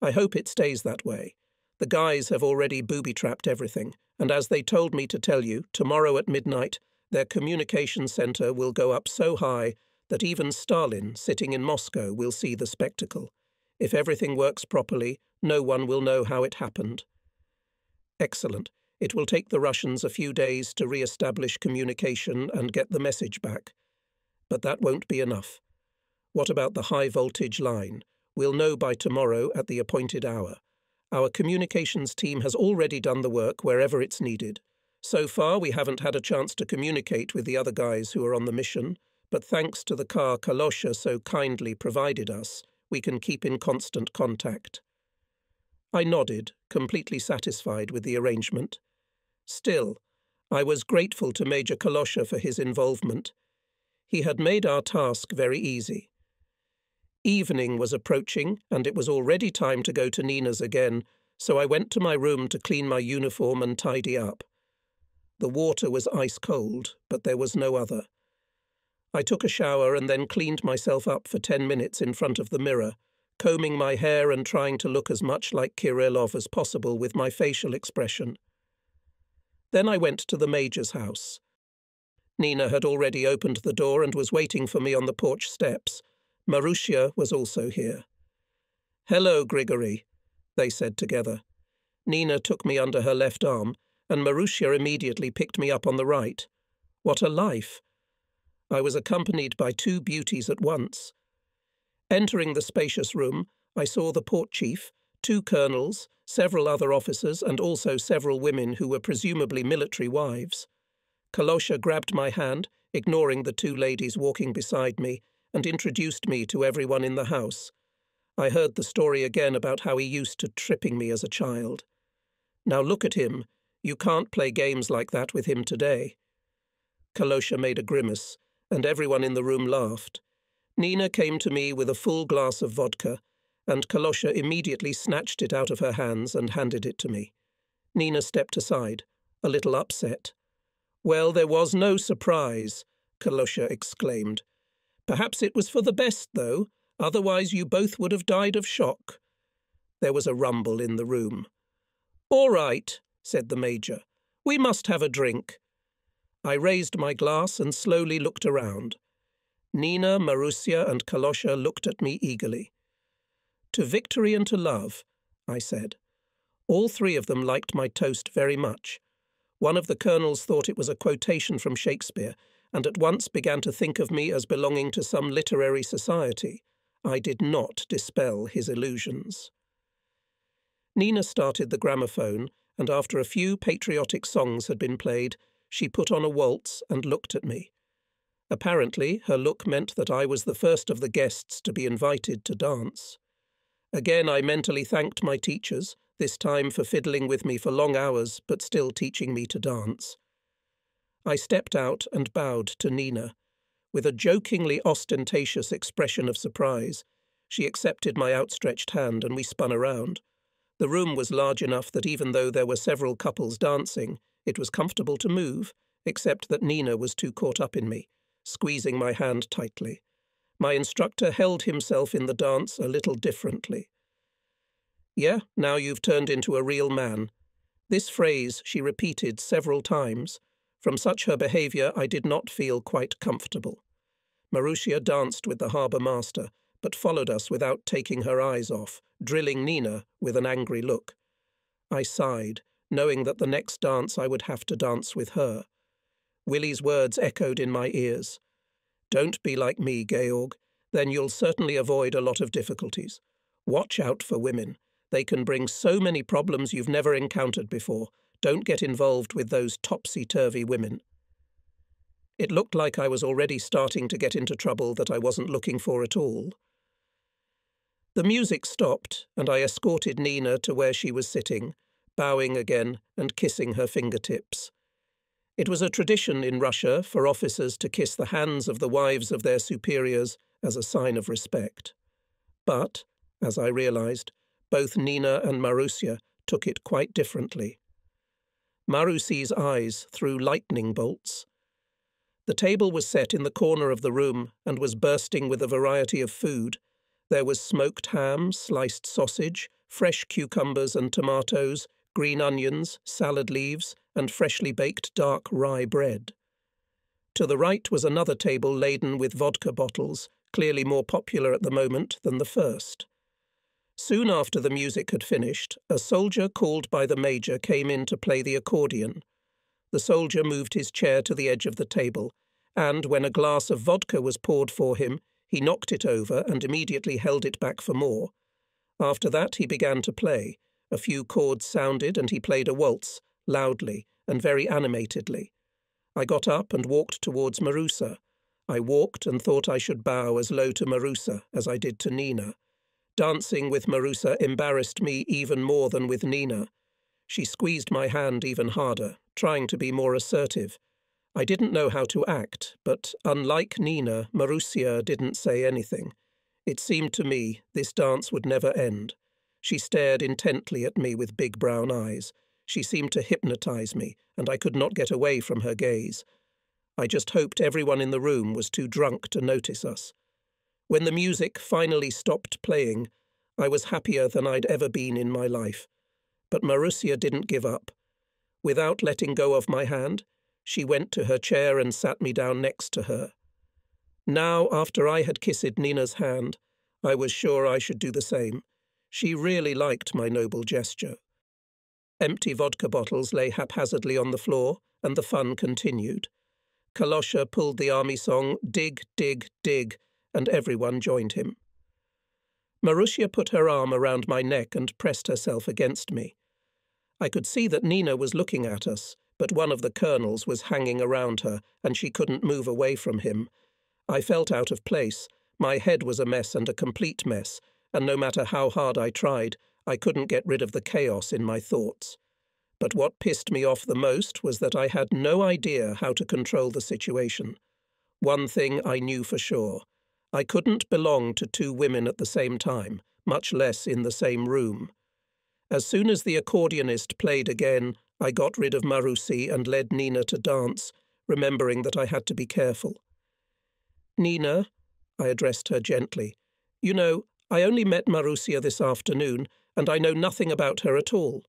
I hope it stays that way. The guys have already booby trapped everything, and as they told me to tell you, tomorrow at midnight, their communication center will go up so high that even Stalin, sitting in Moscow, will see the spectacle. If everything works properly, no one will know how it happened. Excellent. It will take the Russians a few days to re establish communication and get the message back. But that won't be enough. What about the high voltage line? We'll know by tomorrow at the appointed hour. Our communications team has already done the work wherever it's needed. So far, we haven't had a chance to communicate with the other guys who are on the mission, but thanks to the car Kalosha so kindly provided us, we can keep in constant contact. I nodded, completely satisfied with the arrangement. Still, I was grateful to Major Kalosha for his involvement. He had made our task very easy. Evening was approaching, and it was already time to go to Nina's again, so I went to my room to clean my uniform and tidy up. The water was ice cold, but there was no other. I took a shower and then cleaned myself up for ten minutes in front of the mirror, combing my hair and trying to look as much like Kirillov as possible with my facial expression. Then I went to the Major's house. Nina had already opened the door and was waiting for me on the porch steps. Marussia was also here. Hello, Grigory, they said together. Nina took me under her left arm, and Marussia immediately picked me up on the right. What a life! I was accompanied by two beauties at once. Entering the spacious room, I saw the port chief, two colonels, several other officers, and also several women who were presumably military wives. Kalosha grabbed my hand, ignoring the two ladies walking beside me, and introduced me to everyone in the house. I heard the story again about how he used to tripping me as a child. Now look at him. You can't play games like that with him today. Kalosha made a grimace, and everyone in the room laughed. Nina came to me with a full glass of vodka, and Kalosha immediately snatched it out of her hands and handed it to me. Nina stepped aside, a little upset. Well, there was no surprise, Kalosha exclaimed. Perhaps it was for the best, though, otherwise you both would have died of shock. There was a rumble in the room. All right, said the Major. We must have a drink. I raised my glass and slowly looked around. Nina, Marussia, and Kalosha looked at me eagerly. To victory and to love, I said. All three of them liked my toast very much. One of the colonels thought it was a quotation from Shakespeare, and at once began to think of me as belonging to some literary society. I did not dispel his illusions. Nina started the gramophone, and after a few patriotic songs had been played, she put on a waltz and looked at me. Apparently, her look meant that I was the first of the guests to be invited to dance. Again, I mentally thanked my teachers, this time for fiddling with me for long hours, but still teaching me to dance. I stepped out and bowed to Nina. With a jokingly ostentatious expression of surprise, she accepted my outstretched hand and we spun around. The room was large enough that even though there were several couples dancing, it was comfortable to move, except that Nina was too caught up in me, squeezing my hand tightly. My instructor held himself in the dance a little differently. Yeah, now you've turned into a real man. This phrase she repeated several times, from such her behaviour, I did not feel quite comfortable. Marussia danced with the harbour master, but followed us without taking her eyes off, drilling Nina with an angry look. I sighed, knowing that the next dance I would have to dance with her. Willie's words echoed in my ears. Don't be like me, Georg. Then you'll certainly avoid a lot of difficulties. Watch out for women. They can bring so many problems you've never encountered before, don't get involved with those topsy turvy women. It looked like I was already starting to get into trouble that I wasn't looking for at all. The music stopped, and I escorted Nina to where she was sitting, bowing again and kissing her fingertips. It was a tradition in Russia for officers to kiss the hands of the wives of their superiors as a sign of respect. But, as I realized, both Nina and Marussia took it quite differently. Marussi's eyes threw lightning bolts. The table was set in the corner of the room and was bursting with a variety of food. There was smoked ham, sliced sausage, fresh cucumbers and tomatoes, green onions, salad leaves, and freshly baked dark rye bread. To the right was another table laden with vodka bottles, clearly more popular at the moment than the first. Soon after the music had finished, a soldier called by the major came in to play the accordion. The soldier moved his chair to the edge of the table, and when a glass of vodka was poured for him, he knocked it over and immediately held it back for more. After that, he began to play. A few chords sounded, and he played a waltz, loudly, and very animatedly. I got up and walked towards Marusia. I walked and thought I should bow as low to Marusia as I did to Nina. Dancing with Marusia embarrassed me even more than with Nina. She squeezed my hand even harder, trying to be more assertive. I didn't know how to act, but unlike Nina, Marussia didn't say anything. It seemed to me this dance would never end. She stared intently at me with big brown eyes. She seemed to hypnotize me, and I could not get away from her gaze. I just hoped everyone in the room was too drunk to notice us. When the music finally stopped playing, I was happier than I'd ever been in my life. But Marussia didn't give up. Without letting go of my hand, she went to her chair and sat me down next to her. Now, after I had kissed Nina's hand, I was sure I should do the same. She really liked my noble gesture. Empty vodka bottles lay haphazardly on the floor, and the fun continued. Kalosha pulled the army song Dig, Dig, Dig and everyone joined him. Marussia put her arm around my neck and pressed herself against me. I could see that Nina was looking at us, but one of the colonels was hanging around her, and she couldn't move away from him. I felt out of place. My head was a mess and a complete mess, and no matter how hard I tried, I couldn't get rid of the chaos in my thoughts. But what pissed me off the most was that I had no idea how to control the situation. One thing I knew for sure I couldn't belong to two women at the same time, much less in the same room. As soon as the accordionist played again, I got rid of Marusi and led Nina to dance, remembering that I had to be careful. Nina, I addressed her gently, you know, I only met Marussia this afternoon, and I know nothing about her at all.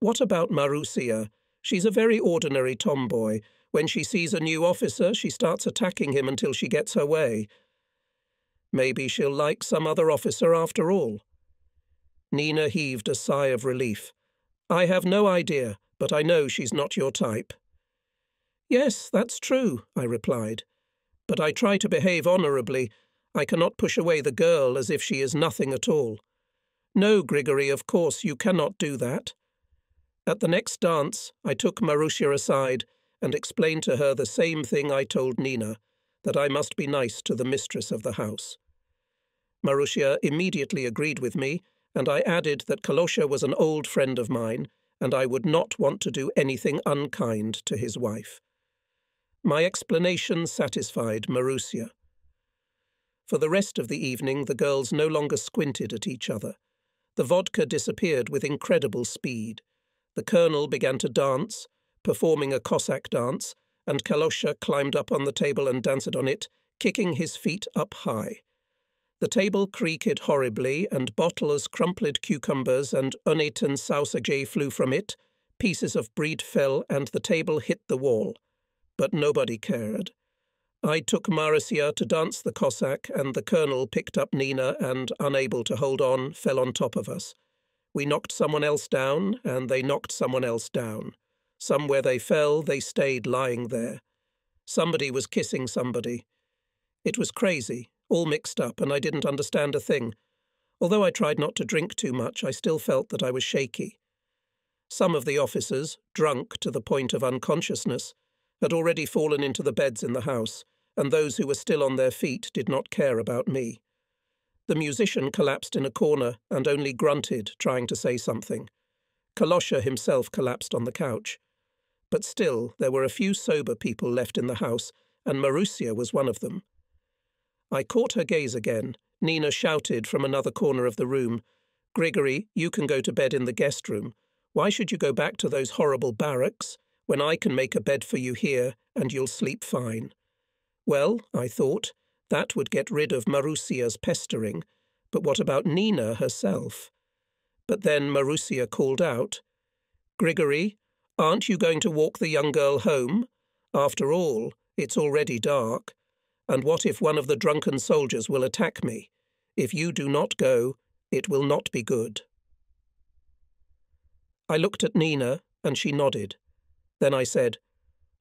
What about Marussia? She's a very ordinary tomboy. When she sees a new officer, she starts attacking him until she gets her way. Maybe she'll like some other officer after all. Nina heaved a sigh of relief. I have no idea, but I know she's not your type. Yes, that's true, I replied. But I try to behave honourably. I cannot push away the girl as if she is nothing at all. No, Grigory, of course you cannot do that. At the next dance, I took Marussia aside and explained to her the same thing I told Nina, that I must be nice to the mistress of the house. Marussia immediately agreed with me, and I added that Kalosha was an old friend of mine, and I would not want to do anything unkind to his wife. My explanation satisfied Marussia. For the rest of the evening, the girls no longer squinted at each other. The vodka disappeared with incredible speed. The colonel began to dance, performing a Cossack dance, and Kalosha climbed up on the table and danced on it, kicking his feet up high. The table creaked horribly, and bottles, crumpled cucumbers, and uneaten sausages flew from it. Pieces of bread fell, and the table hit the wall. But nobody cared. I took Marussia to dance the Cossack, and the colonel picked up Nina and, unable to hold on, fell on top of us. We knocked someone else down, and they knocked someone else down. Some where they fell, they stayed lying there. Somebody was kissing somebody. It was crazy, all mixed up, and I didn't understand a thing. Although I tried not to drink too much, I still felt that I was shaky. Some of the officers, drunk to the point of unconsciousness, had already fallen into the beds in the house, and those who were still on their feet did not care about me. The musician collapsed in a corner and only grunted, trying to say something. Kalosha himself collapsed on the couch. But still, there were a few sober people left in the house, and Marussia was one of them. I caught her gaze again. Nina shouted from another corner of the room, Grigory, you can go to bed in the guest room. Why should you go back to those horrible barracks when I can make a bed for you here and you'll sleep fine? Well, I thought, that would get rid of Marussia's pestering. But what about Nina herself? But then Marussia called out, Grigory, aren't you going to walk the young girl home? After all, it's already dark. And what if one of the drunken soldiers will attack me? If you do not go, it will not be good. I looked at Nina, and she nodded. Then I said,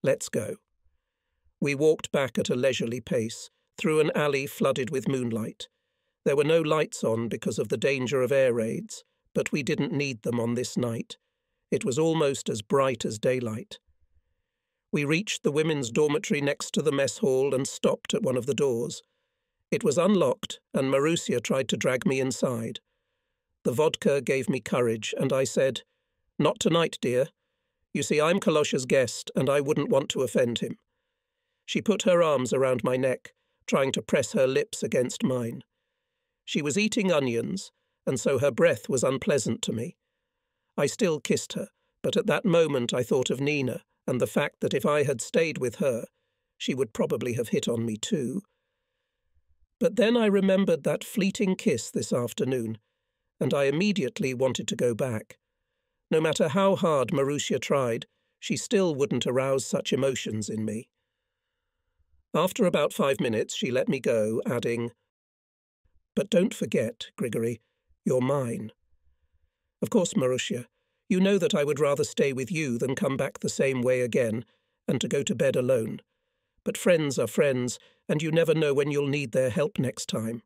Let's go. We walked back at a leisurely pace, through an alley flooded with moonlight. There were no lights on because of the danger of air raids, but we didn't need them on this night. It was almost as bright as daylight. We reached the women's dormitory next to the mess hall and stopped at one of the doors. It was unlocked, and Marussia tried to drag me inside. The vodka gave me courage, and I said, Not tonight, dear. You see, I'm Kalosha's guest, and I wouldn't want to offend him. She put her arms around my neck, trying to press her lips against mine. She was eating onions, and so her breath was unpleasant to me. I still kissed her, but at that moment I thought of Nina and the fact that if I had stayed with her, she would probably have hit on me too. But then I remembered that fleeting kiss this afternoon, and I immediately wanted to go back. No matter how hard Marussia tried, she still wouldn't arouse such emotions in me. After about five minutes, she let me go, adding, But don't forget, Grigory, you're mine. Of course, Marussia, you know that I would rather stay with you than come back the same way again, and to go to bed alone. But friends are friends, and you never know when you'll need their help next time.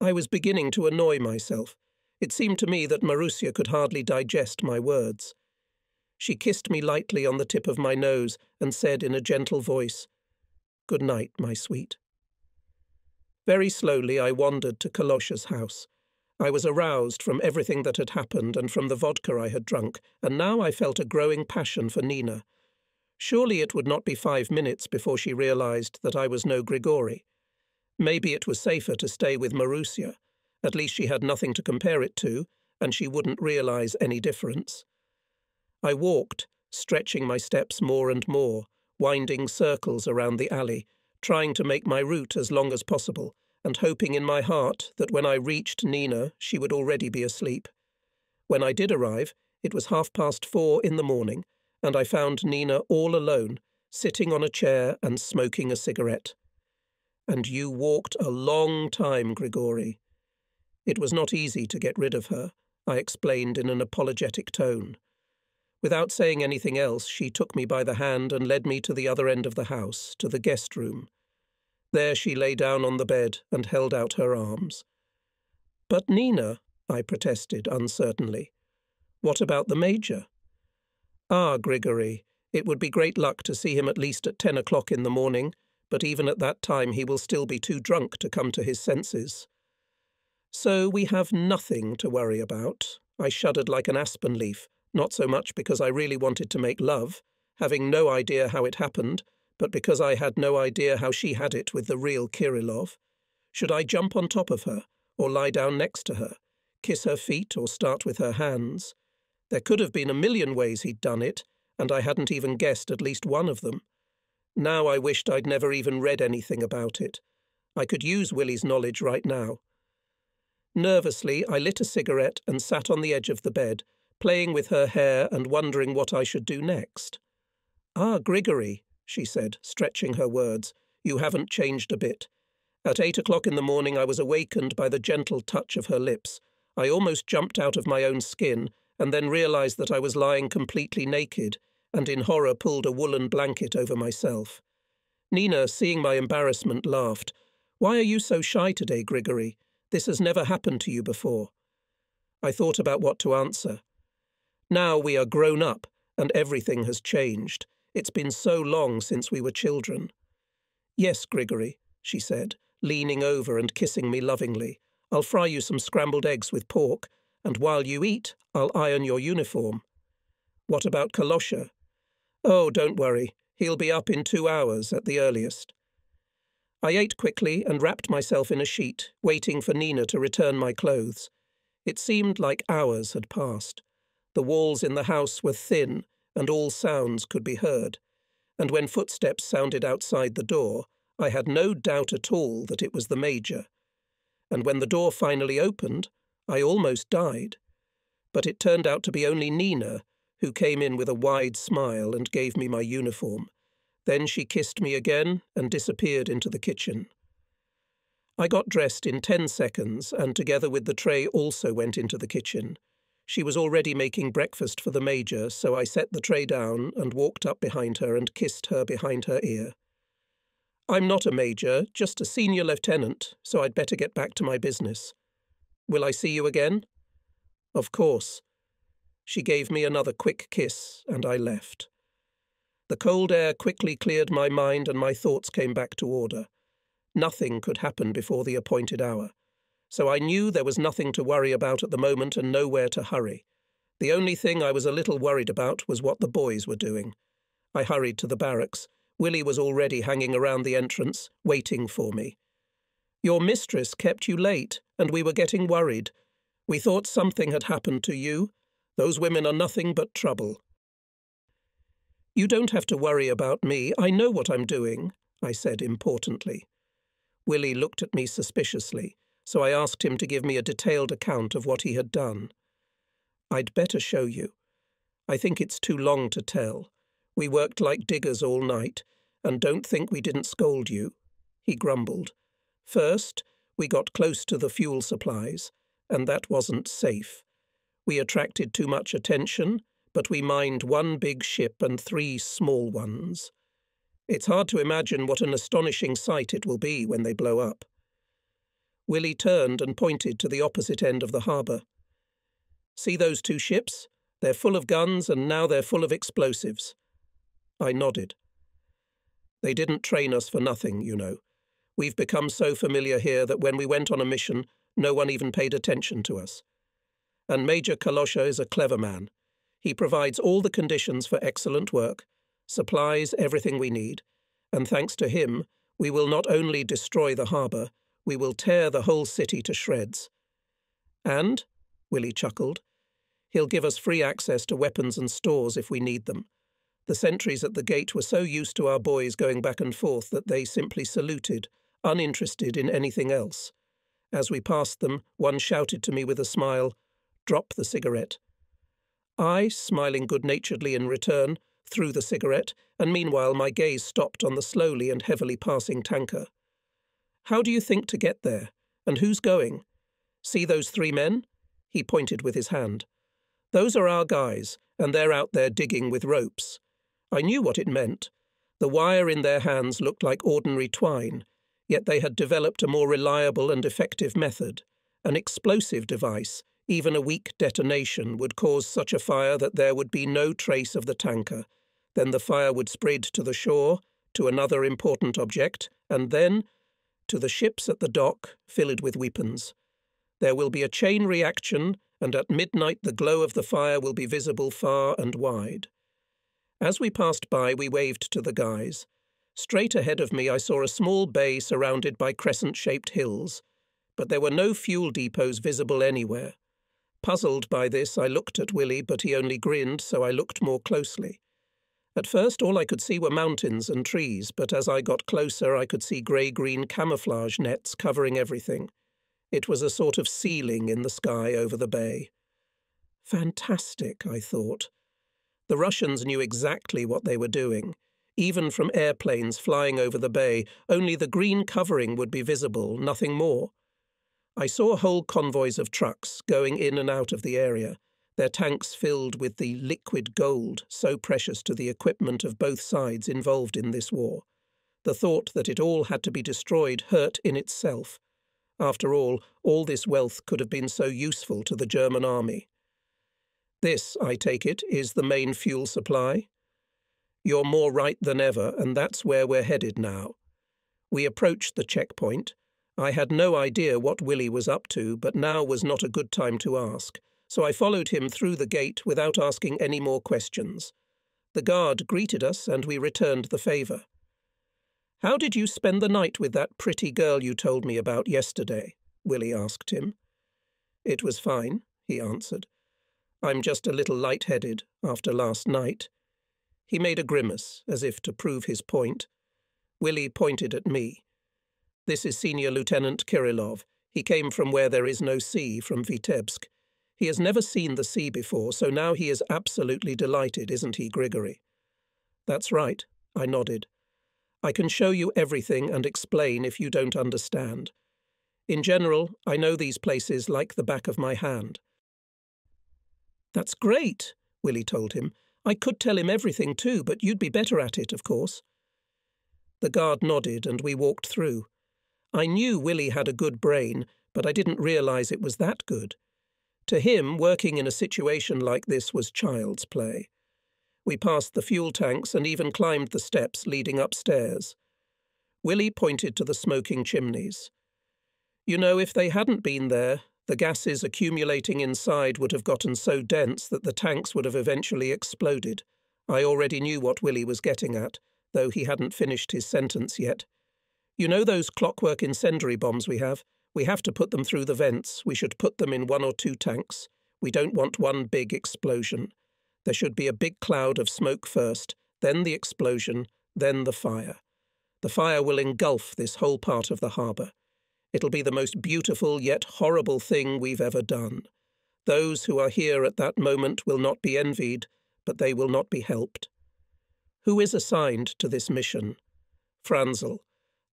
I was beginning to annoy myself. It seemed to me that Marussia could hardly digest my words. She kissed me lightly on the tip of my nose and said in a gentle voice, Good night, my sweet. Very slowly I wandered to Kalosha's house. I was aroused from everything that had happened and from the vodka I had drunk, and now I felt a growing passion for Nina. Surely it would not be five minutes before she realized that I was no Grigori. Maybe it was safer to stay with Marussia. At least she had nothing to compare it to, and she wouldn't realize any difference. I walked, stretching my steps more and more, winding circles around the alley, trying to make my route as long as possible, and hoping in my heart that when I reached Nina she would already be asleep. When I did arrive, it was half past four in the morning, and I found Nina all alone, sitting on a chair and smoking a cigarette. And you walked a long time, Grigori. It was not easy to get rid of her, I explained in an apologetic tone. Without saying anything else, she took me by the hand and led me to the other end of the house, to the guest room. There she lay down on the bed and held out her arms. But Nina, I protested uncertainly. What about the Major? Ah, Grigory, it would be great luck to see him at least at ten o'clock in the morning, but even at that time he will still be too drunk to come to his senses. So we have nothing to worry about. I shuddered like an aspen leaf not so much because I really wanted to make love, having no idea how it happened, but because I had no idea how she had it with the real Kirillov. Should I jump on top of her, or lie down next to her, kiss her feet, or start with her hands? There could have been a million ways he'd done it, and I hadn't even guessed at least one of them. Now I wished I'd never even read anything about it. I could use Willie's knowledge right now. Nervously, I lit a cigarette and sat on the edge of the bed, playing with her hair and wondering what I should do next. Ah, Grigory, she said, stretching her words, you haven't changed a bit. At eight o'clock in the morning I was awakened by the gentle touch of her lips. I almost jumped out of my own skin, and then realized that I was lying completely naked, and in horror pulled a woolen blanket over myself. Nina, seeing my embarrassment, laughed. Why are you so shy today, Grigory? This has never happened to you before. I thought about what to answer. Now we are grown up, and everything has changed. It's been so long since we were children. Yes, Grigory, she said, leaning over and kissing me lovingly. I'll fry you some scrambled eggs with pork, and while you eat, I'll iron your uniform. What about Kalosha? Oh, don't worry. He'll be up in two hours at the earliest. I ate quickly and wrapped myself in a sheet, waiting for Nina to return my clothes. It seemed like hours had passed. The walls in the house were thin, and all sounds could be heard, and when footsteps sounded outside the door, I had no doubt at all that it was the Major. And when the door finally opened, I almost died. But it turned out to be only Nina, who came in with a wide smile and gave me my uniform. Then she kissed me again and disappeared into the kitchen. I got dressed in ten seconds, and together with the tray also went into the kitchen. She was already making breakfast for the Major, so I set the tray down and walked up behind her and kissed her behind her ear. I'm not a Major, just a senior lieutenant, so I'd better get back to my business. Will I see you again? Of course. She gave me another quick kiss, and I left. The cold air quickly cleared my mind, and my thoughts came back to order. Nothing could happen before the appointed hour. So I knew there was nothing to worry about at the moment and nowhere to hurry. The only thing I was a little worried about was what the boys were doing. I hurried to the barracks. Willie was already hanging around the entrance, waiting for me. Your mistress kept you late, and we were getting worried. We thought something had happened to you. Those women are nothing but trouble. You don't have to worry about me. I know what I'm doing, I said importantly. Willie looked at me suspiciously, so I asked him to give me a detailed account of what he had done. I'd better show you. I think it's too long to tell. We worked like diggers all night, and don't think we didn't scold you. He grumbled. First, we got close to the fuel supplies, and that wasn't safe. We attracted too much attention, but we mined one big ship and three small ones. It's hard to imagine what an astonishing sight it will be when they blow up. Willie turned and pointed to the opposite end of the harbour. See those two ships? They're full of guns, and now they're full of explosives. I nodded. They didn't train us for nothing, you know. We've become so familiar here that when we went on a mission, no one even paid attention to us. And Major Kalosha is a clever man. He provides all the conditions for excellent work, supplies everything we need, and thanks to him, we will not only destroy the harbour, we will tear the whole city to shreds. And, Willie chuckled, he'll give us free access to weapons and stores if we need them. The sentries at the gate were so used to our boys going back and forth that they simply saluted, uninterested in anything else. As we passed them, one shouted to me with a smile, Drop the cigarette. I, smiling good naturedly in return, threw the cigarette, and meanwhile my gaze stopped on the slowly and heavily passing tanker. How do you think to get there? And who's going? See those three men? He pointed with his hand. Those are our guys, and they're out there digging with ropes. I knew what it meant. The wire in their hands looked like ordinary twine, yet they had developed a more reliable and effective method, an explosive device. Even a weak detonation would cause such a fire that there would be no trace of the tanker. Then the fire would spread to the shore, to another important object, and then to the ships at the dock, filled with weapons. There will be a chain reaction, and at midnight the glow of the fire will be visible far and wide. As we passed by, we waved to the guys. Straight ahead of me, I saw a small bay surrounded by crescent shaped hills, but there were no fuel depots visible anywhere. Puzzled by this, I looked at Willie, but he only grinned, so I looked more closely. At first, all I could see were mountains and trees, but as I got closer, I could see grey green camouflage nets covering everything. It was a sort of ceiling in the sky over the bay. Fantastic, I thought. The Russians knew exactly what they were doing. Even from airplanes flying over the bay, only the green covering would be visible, nothing more. I saw whole convoys of trucks going in and out of the area their tanks filled with the liquid gold so precious to the equipment of both sides involved in this war. The thought that it all had to be destroyed hurt in itself. After all, all this wealth could have been so useful to the German army. This, I take it, is the main fuel supply? You're more right than ever, and that's where we're headed now. We approached the checkpoint. I had no idea what Willie was up to, but now was not a good time to ask so I followed him through the gate without asking any more questions. The guard greeted us, and we returned the favour. How did you spend the night with that pretty girl you told me about yesterday? Willie asked him. It was fine, he answered. I'm just a little light-headed after last night. He made a grimace, as if to prove his point. Willie pointed at me. This is Senior Lieutenant Kirillov. He came from where there is no sea, from Vitebsk. He has never seen the sea before, so now he is absolutely delighted, isn't he, Grigory? That's right, I nodded. I can show you everything and explain if you don't understand. In general, I know these places like the back of my hand. That's great, Willie told him. I could tell him everything too, but you'd be better at it, of course. The guard nodded and we walked through. I knew Willie had a good brain, but I didn't realize it was that good. To him, working in a situation like this was child's play. We passed the fuel tanks and even climbed the steps leading upstairs. Willie pointed to the smoking chimneys. You know, if they hadn't been there, the gases accumulating inside would have gotten so dense that the tanks would have eventually exploded. I already knew what Willie was getting at, though he hadn't finished his sentence yet. You know those clockwork incendiary bombs we have? We have to put them through the vents. We should put them in one or two tanks. We don't want one big explosion. There should be a big cloud of smoke first, then the explosion, then the fire. The fire will engulf this whole part of the harbour. It'll be the most beautiful yet horrible thing we've ever done. Those who are here at that moment will not be envied, but they will not be helped. Who is assigned to this mission? Franzel.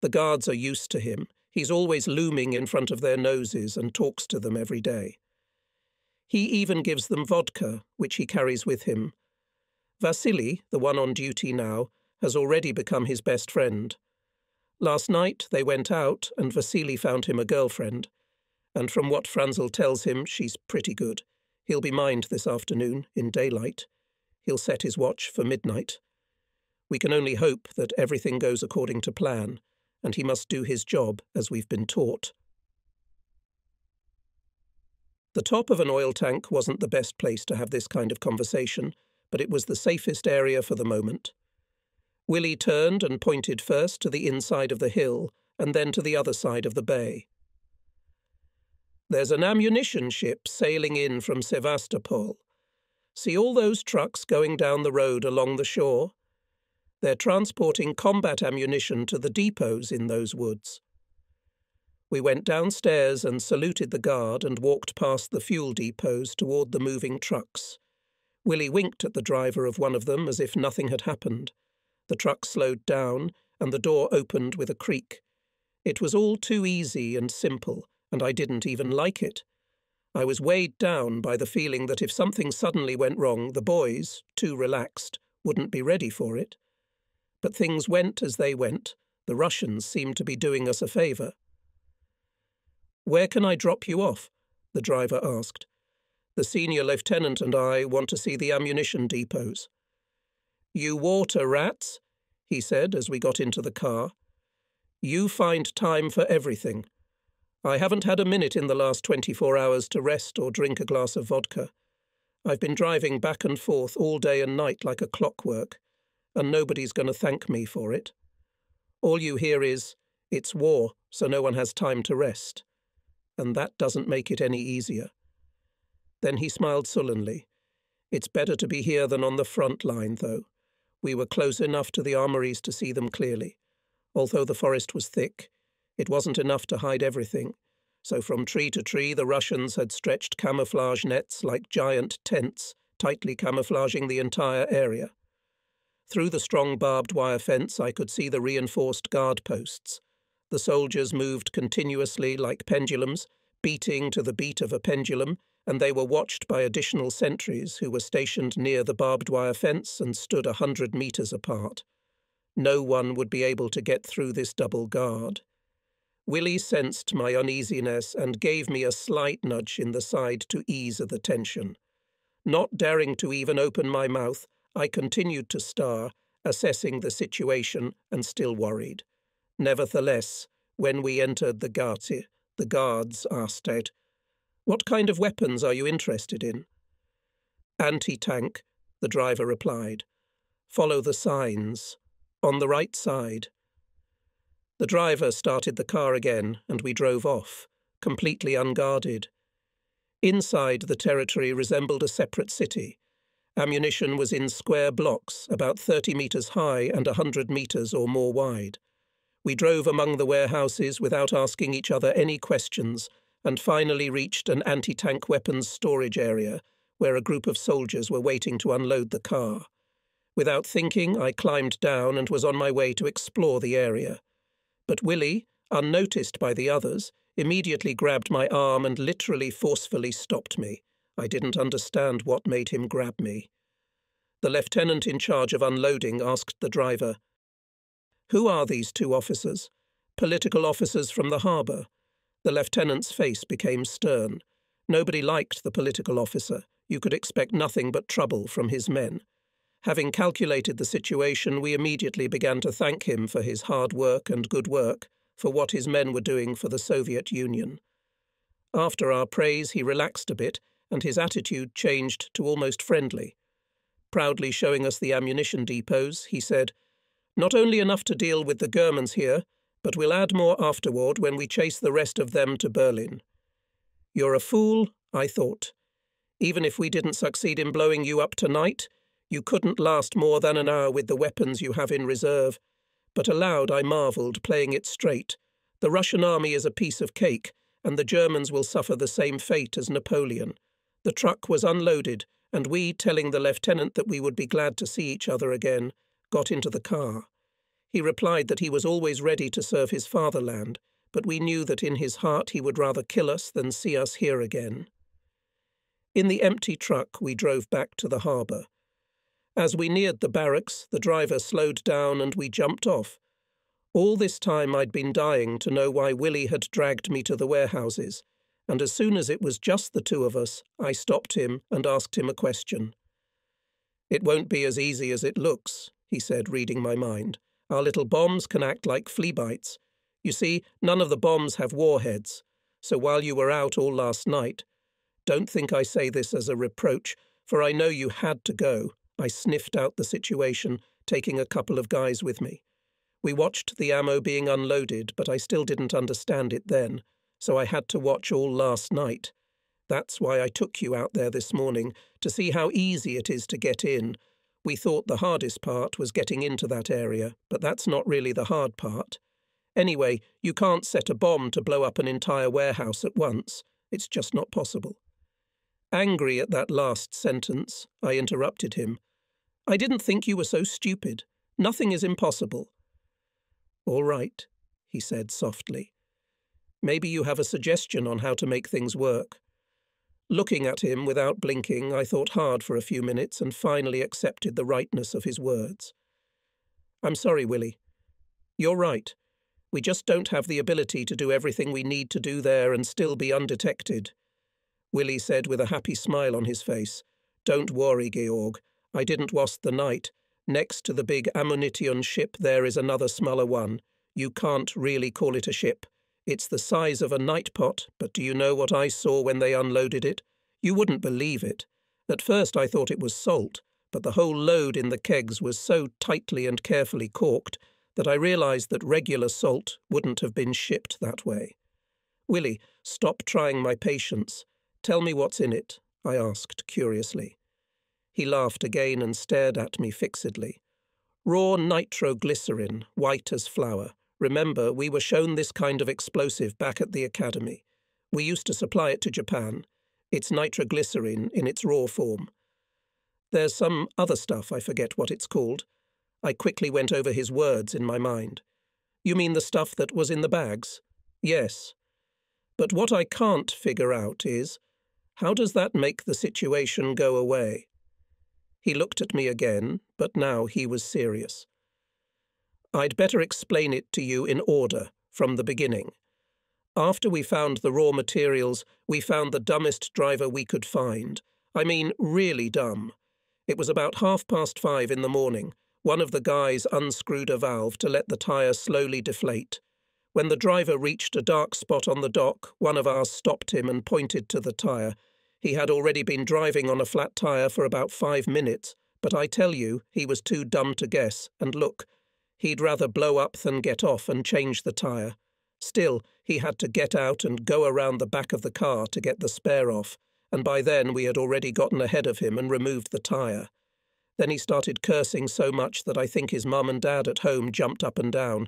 The guards are used to him. He's always looming in front of their noses and talks to them every day. He even gives them vodka, which he carries with him. Vasily, the one on duty now, has already become his best friend. Last night they went out, and Vasily found him a girlfriend. And from what Franzel tells him, she's pretty good. He'll be mined this afternoon, in daylight. He'll set his watch for midnight. We can only hope that everything goes according to plan, and he must do his job as we've been taught. The top of an oil tank wasn't the best place to have this kind of conversation, but it was the safest area for the moment. Willie turned and pointed first to the inside of the hill and then to the other side of the bay. There's an ammunition ship sailing in from Sevastopol. See all those trucks going down the road along the shore? They're transporting combat ammunition to the depots in those woods. We went downstairs and saluted the guard and walked past the fuel depots toward the moving trucks. Willie winked at the driver of one of them as if nothing had happened. The truck slowed down, and the door opened with a creak. It was all too easy and simple, and I didn't even like it. I was weighed down by the feeling that if something suddenly went wrong, the boys, too relaxed, wouldn't be ready for it. But things went as they went. The Russians seemed to be doing us a favour. Where can I drop you off? the driver asked. The senior lieutenant and I want to see the ammunition depots. You water rats, he said as we got into the car. You find time for everything. I haven't had a minute in the last 24 hours to rest or drink a glass of vodka. I've been driving back and forth all day and night like a clockwork and nobody's going to thank me for it. All you hear is, it's war, so no one has time to rest. And that doesn't make it any easier. Then he smiled sullenly. It's better to be here than on the front line, though. We were close enough to the armories to see them clearly. Although the forest was thick, it wasn't enough to hide everything, so from tree to tree the Russians had stretched camouflage nets like giant tents, tightly camouflaging the entire area. Through the strong barbed wire fence, I could see the reinforced guard posts. The soldiers moved continuously like pendulums, beating to the beat of a pendulum, and they were watched by additional sentries who were stationed near the barbed wire fence and stood a hundred metres apart. No one would be able to get through this double guard. Willie sensed my uneasiness and gave me a slight nudge in the side to ease the tension. Not daring to even open my mouth, I continued to star, assessing the situation and still worried. Nevertheless, when we entered the Gati, the guards asked Ed, What kind of weapons are you interested in? Anti tank, the driver replied. Follow the signs. On the right side. The driver started the car again, and we drove off, completely unguarded. Inside, the territory resembled a separate city, Ammunition was in square blocks, about 30 metres high and a 100 metres or more wide. We drove among the warehouses without asking each other any questions and finally reached an anti tank weapons storage area where a group of soldiers were waiting to unload the car. Without thinking, I climbed down and was on my way to explore the area. But Willie, unnoticed by the others, immediately grabbed my arm and literally forcefully stopped me. I didn't understand what made him grab me. The lieutenant in charge of unloading asked the driver, Who are these two officers? Political officers from the harbour. The lieutenant's face became stern. Nobody liked the political officer. You could expect nothing but trouble from his men. Having calculated the situation, we immediately began to thank him for his hard work and good work, for what his men were doing for the Soviet Union. After our praise, he relaxed a bit, and his attitude changed to almost friendly. Proudly showing us the ammunition depots, he said, Not only enough to deal with the Germans here, but we'll add more afterward when we chase the rest of them to Berlin. You're a fool, I thought. Even if we didn't succeed in blowing you up tonight, you couldn't last more than an hour with the weapons you have in reserve. But aloud I marvelled, playing it straight. The Russian army is a piece of cake, and the Germans will suffer the same fate as Napoleon. The truck was unloaded, and we, telling the lieutenant that we would be glad to see each other again, got into the car. He replied that he was always ready to serve his fatherland, but we knew that in his heart he would rather kill us than see us here again. In the empty truck, we drove back to the harbour. As we neared the barracks, the driver slowed down and we jumped off. All this time I'd been dying to know why Willie had dragged me to the warehouses, and as soon as it was just the two of us, I stopped him and asked him a question. It won't be as easy as it looks, he said, reading my mind. Our little bombs can act like flea bites. You see, none of the bombs have warheads, so while you were out all last night, don't think I say this as a reproach, for I know you had to go, I sniffed out the situation, taking a couple of guys with me. We watched the ammo being unloaded, but I still didn't understand it then, so I had to watch all last night. That's why I took you out there this morning, to see how easy it is to get in. We thought the hardest part was getting into that area, but that's not really the hard part. Anyway, you can't set a bomb to blow up an entire warehouse at once. It's just not possible. Angry at that last sentence, I interrupted him. I didn't think you were so stupid. Nothing is impossible. All right, he said softly. Maybe you have a suggestion on how to make things work. Looking at him without blinking, I thought hard for a few minutes and finally accepted the rightness of his words. I'm sorry, Willie. You're right. We just don't have the ability to do everything we need to do there and still be undetected. Willie said with a happy smile on his face. Don't worry, Georg. I didn't waste the night. Next to the big ammunition ship there is another smaller one. You can't really call it a ship. It's the size of a night pot, but do you know what I saw when they unloaded it? You wouldn't believe it. At first I thought it was salt, but the whole load in the kegs was so tightly and carefully corked that I realized that regular salt wouldn't have been shipped that way. Willie, stop trying my patience. Tell me what's in it, I asked curiously. He laughed again and stared at me fixedly. Raw nitroglycerin, white as flour. Remember, we were shown this kind of explosive back at the academy. We used to supply it to Japan. It's nitroglycerin in its raw form. There's some other stuff, I forget what it's called. I quickly went over his words in my mind. You mean the stuff that was in the bags? Yes. But what I can't figure out is how does that make the situation go away? He looked at me again, but now he was serious. I'd better explain it to you in order, from the beginning. After we found the raw materials, we found the dumbest driver we could find. I mean, really dumb. It was about half past five in the morning. One of the guys unscrewed a valve to let the tyre slowly deflate. When the driver reached a dark spot on the dock, one of ours stopped him and pointed to the tyre. He had already been driving on a flat tyre for about five minutes, but I tell you, he was too dumb to guess, and look, he'd rather blow up than get off and change the tyre. Still, he had to get out and go around the back of the car to get the spare off, and by then we had already gotten ahead of him and removed the tyre. Then he started cursing so much that I think his mum and dad at home jumped up and down.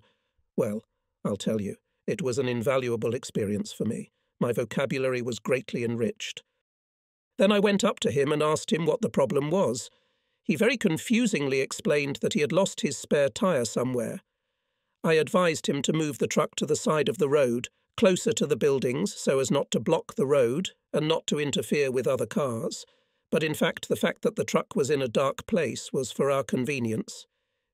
Well, I'll tell you, it was an invaluable experience for me. My vocabulary was greatly enriched. Then I went up to him and asked him what the problem was. He very confusingly explained that he had lost his spare tyre somewhere. I advised him to move the truck to the side of the road, closer to the buildings so as not to block the road and not to interfere with other cars. But in fact, the fact that the truck was in a dark place was for our convenience.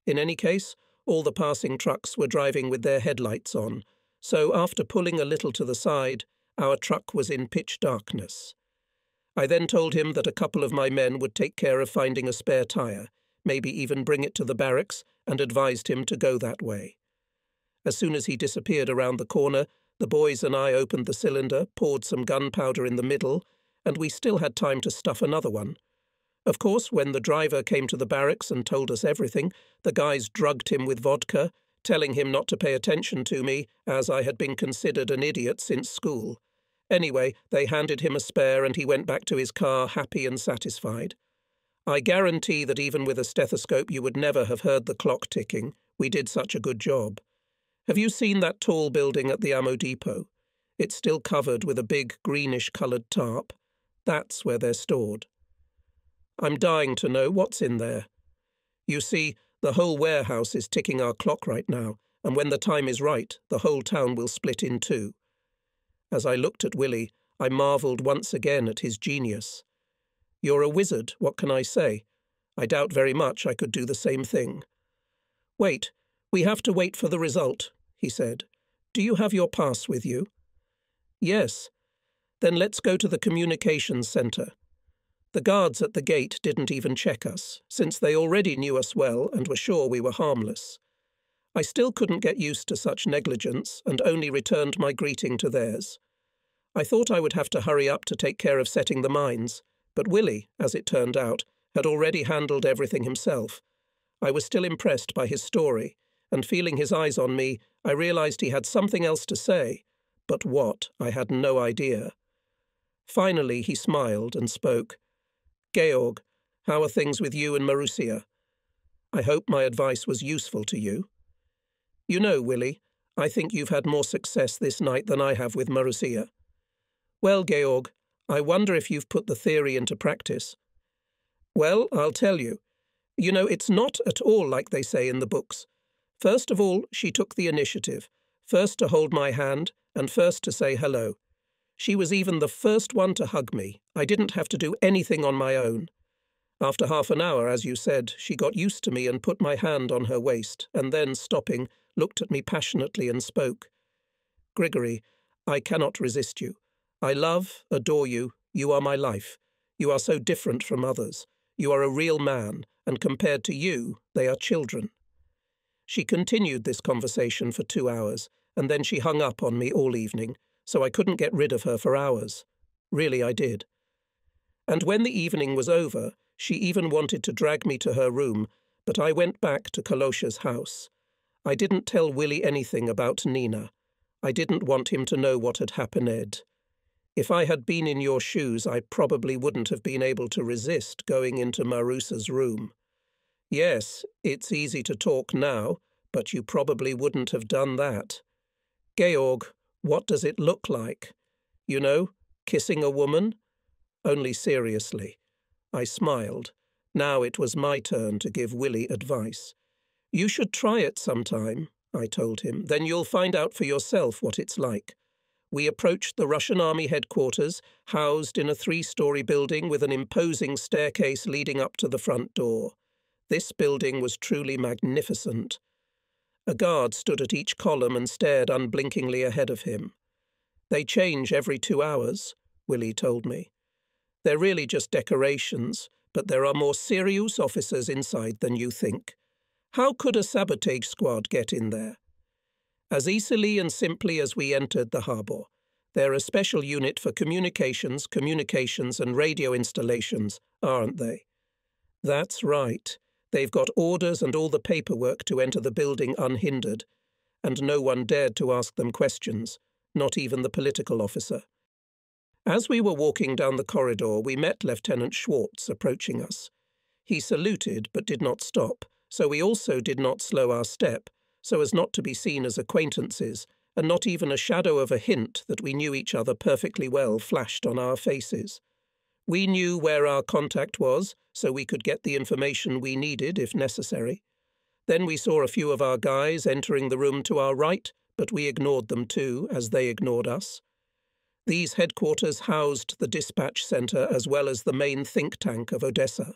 In any case, all the passing trucks were driving with their headlights on, so after pulling a little to the side, our truck was in pitch darkness. I then told him that a couple of my men would take care of finding a spare tyre, maybe even bring it to the barracks, and advised him to go that way. As soon as he disappeared around the corner, the boys and I opened the cylinder, poured some gunpowder in the middle, and we still had time to stuff another one. Of course, when the driver came to the barracks and told us everything, the guys drugged him with vodka, telling him not to pay attention to me, as I had been considered an idiot since school. Anyway, they handed him a spare and he went back to his car happy and satisfied. I guarantee that even with a stethoscope you would never have heard the clock ticking. We did such a good job. Have you seen that tall building at the ammo depot? It's still covered with a big greenish coloured tarp. That's where they're stored. I'm dying to know what's in there. You see, the whole warehouse is ticking our clock right now, and when the time is right, the whole town will split in two. As I looked at Willie, I marvelled once again at his genius. You're a wizard, what can I say? I doubt very much I could do the same thing. Wait, we have to wait for the result, he said. Do you have your pass with you? Yes. Then let's go to the communications centre. The guards at the gate didn't even check us, since they already knew us well and were sure we were harmless. I still couldn't get used to such negligence and only returned my greeting to theirs. I thought I would have to hurry up to take care of setting the mines, but Willie, as it turned out, had already handled everything himself. I was still impressed by his story, and feeling his eyes on me, I realized he had something else to say, but what, I had no idea. Finally, he smiled and spoke. Georg, how are things with you and Marusia? I hope my advice was useful to you. You know, Willie, I think you've had more success this night than I have with Marusia. Well, Georg, I wonder if you've put the theory into practice. Well, I'll tell you. You know, it's not at all like they say in the books. First of all, she took the initiative, first to hold my hand, and first to say hello. She was even the first one to hug me. I didn't have to do anything on my own. After half an hour, as you said, she got used to me and put my hand on her waist, and then, stopping, looked at me passionately and spoke. Grigory, I cannot resist you. I love, adore you. You are my life. You are so different from others. You are a real man, and compared to you, they are children. She continued this conversation for two hours, and then she hung up on me all evening, so I couldn't get rid of her for hours. Really, I did. And when the evening was over, she even wanted to drag me to her room, but I went back to Kalosha's house. I didn't tell Willie anything about Nina. I didn't want him to know what had happened. If I had been in your shoes, I probably wouldn't have been able to resist going into Marusia's room. Yes, it's easy to talk now, but you probably wouldn't have done that. Georg, what does it look like? You know, kissing a woman? Only seriously. I smiled. Now it was my turn to give Willie advice. You should try it sometime, I told him. Then you'll find out for yourself what it's like. We approached the Russian Army headquarters, housed in a three story building with an imposing staircase leading up to the front door. This building was truly magnificent. A guard stood at each column and stared unblinkingly ahead of him. They change every two hours, Willie told me. They're really just decorations, but there are more serious officers inside than you think. How could a sabotage squad get in there? As easily and simply as we entered the harbour. They're a special unit for communications, communications, and radio installations, aren't they? That's right. They've got orders and all the paperwork to enter the building unhindered, and no one dared to ask them questions, not even the political officer. As we were walking down the corridor, we met Lieutenant Schwartz approaching us. He saluted but did not stop, so we also did not slow our step, so as not to be seen as acquaintances, and not even a shadow of a hint that we knew each other perfectly well flashed on our faces. We knew where our contact was, so we could get the information we needed if necessary. Then we saw a few of our guys entering the room to our right, but we ignored them too, as they ignored us. These headquarters housed the dispatch centre as well as the main think tank of Odessa.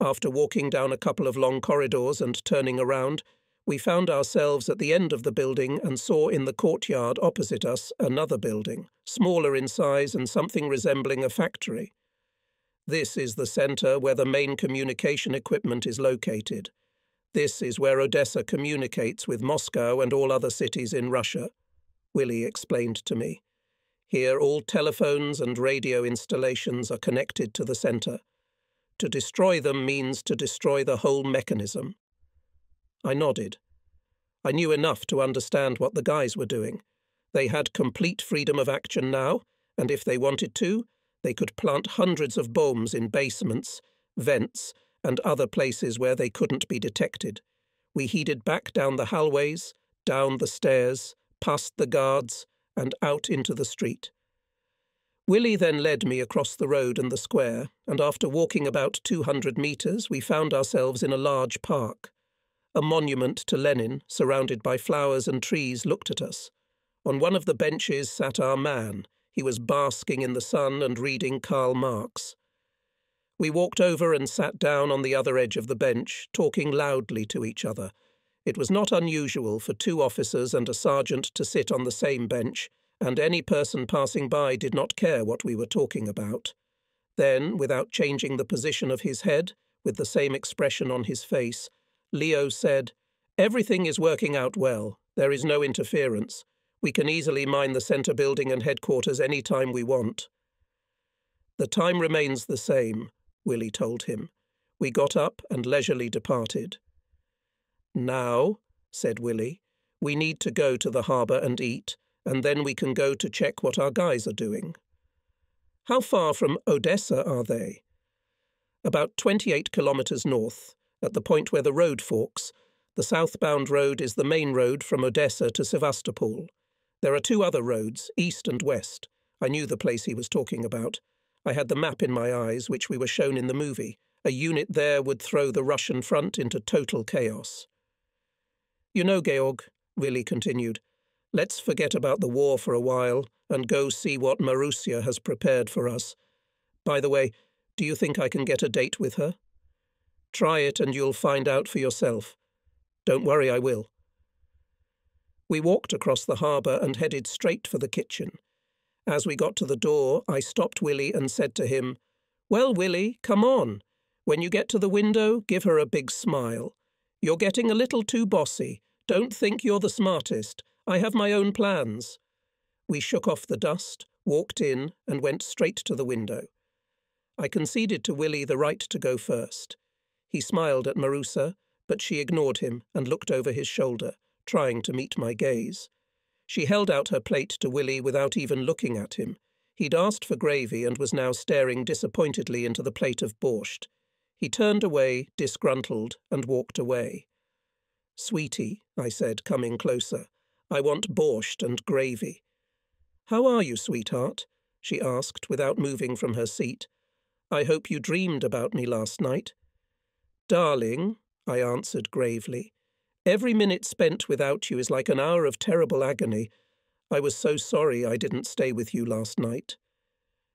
After walking down a couple of long corridors and turning around, We found ourselves at the end of the building and saw in the courtyard opposite us another building, smaller in size and something resembling a factory. This is the centre where the main communication equipment is located. This is where Odessa communicates with Moscow and all other cities in Russia, Willie explained to me. Here, all telephones and radio installations are connected to the centre. To destroy them means to destroy the whole mechanism. I nodded. I knew enough to understand what the guys were doing. They had complete freedom of action now, and if they wanted to, they could plant hundreds of bombs in basements, vents, and other places where they couldn't be detected. We headed back down the hallways, down the stairs, past the guards, and out into the street. Willie then led me across the road and the square, and after walking about 200 metres, we found ourselves in a large park. A monument to Lenin, surrounded by flowers and trees, looked at us. On one of the benches sat our man. He was basking in the sun and reading Karl Marx. We walked over and sat down on the other edge of the bench, talking loudly to each other. It was not unusual for two officers and a sergeant to sit on the same bench, and any person passing by did not care what we were talking about. Then, without changing the position of his head, with the same expression on his face, Leo said, Everything is working out well. There is no interference. We can easily mine the centre building and headquarters any time we want. The time remains the same. Willie told him. We got up and leisurely departed. Now, said Willie, we need to go to the harbour and eat, and then we can go to check what our guys are doing. How far from Odessa are they? About 28 kilometres north, at the point where the road forks. The southbound road is the main road from Odessa to Sevastopol. There are two other roads, east and west. I knew the place he was talking about. I had the map in my eyes, which we were shown in the movie. A unit there would throw the Russian front into total chaos. You know, Georg, Willie continued, let's forget about the war for a while and go see what Marusia has prepared for us. By the way, do you think I can get a date with her? Try it and you'll find out for yourself. Don't worry, I will. We walked across the harbour and headed straight for the kitchen. As we got to the door, I stopped Willie and said to him, Well, Willie, come on. When you get to the window, give her a big smile. You're getting a little too bossy. Don't think you're the smartest. I have my own plans. We shook off the dust, walked in, and went straight to the window. I conceded to Willie the right to go first. He smiled at Marusia, but she ignored him and looked over his shoulder, trying to meet my gaze. She held out her plate to Willie without even looking at him. He'd asked for gravy and was now staring disappointedly into the plate of borscht. He turned away, disgruntled, and walked away. Sweetie, I said, coming closer, I want borscht and gravy. How are you, sweetheart? she asked without moving from her seat. I hope you dreamed about me last night. Darling, I answered gravely, Every minute spent without you is like an hour of terrible agony. I was so sorry I didn't stay with you last night.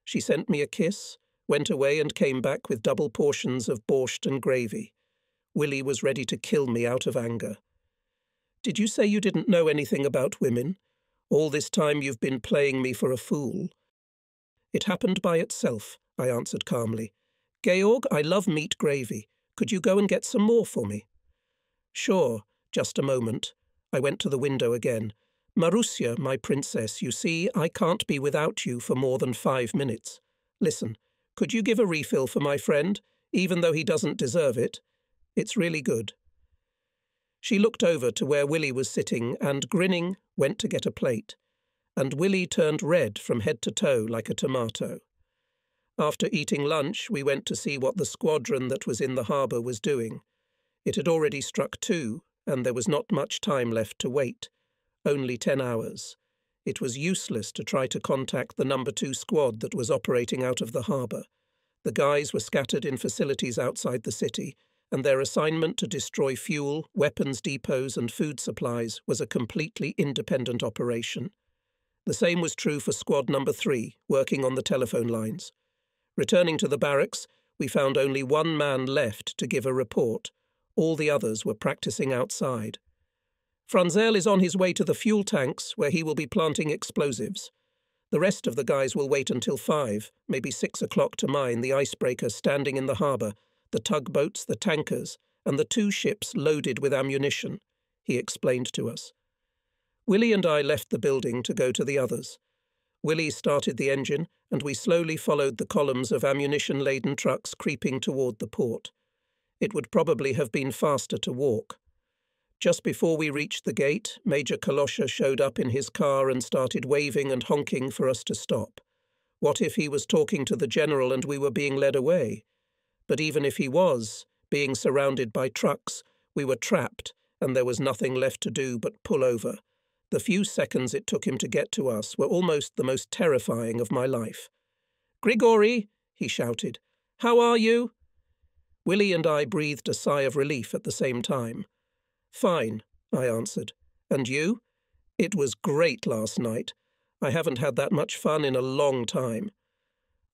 She sent me a kiss, went away, and came back with double portions of borscht and gravy. Willie was ready to kill me out of anger. Did you say you didn't know anything about women? All this time you've been playing me for a fool. It happened by itself, I answered calmly. Georg, I love meat gravy. Could you go and get some more for me? Sure, just a moment. I went to the window again. Marusia, my princess, you see, I can't be without you for more than five minutes. Listen, could you give a refill for my friend, even though he doesn't deserve it? It's really good. She looked over to where Willie was sitting and, grinning, went to get a plate. And Willie turned red from head to toe like a tomato. After eating lunch, we went to see what the squadron that was in the harbour was doing. It had already struck two, and there was not much time left to wait. Only ten hours. It was useless to try to contact the number two squad that was operating out of the harbour. The guys were scattered in facilities outside the city, and their assignment to destroy fuel, weapons depots, and food supplies was a completely independent operation. The same was true for squad number three, working on the telephone lines. Returning to the barracks, we found only one man left to give a report all the others were practicing outside. Franzel is on his way to the fuel tanks, where he will be planting explosives. The rest of the guys will wait until five, maybe six o'clock to mine the icebreaker standing in the harbour, the tugboats, the tankers, and the two ships loaded with ammunition, he explained to us. Willie and I left the building to go to the others. Willie started the engine, and we slowly followed the columns of ammunition laden trucks creeping toward the port. It would probably have been faster to walk. Just before we reached the gate, Major Kalosha showed up in his car and started waving and honking for us to stop. What if he was talking to the general and we were being led away? But even if he was, being surrounded by trucks, we were trapped, and there was nothing left to do but pull over. The few seconds it took him to get to us were almost the most terrifying of my life. Grigori, he shouted, how are you? Willie and I breathed a sigh of relief at the same time. Fine, I answered. And you? It was great last night. I haven't had that much fun in a long time.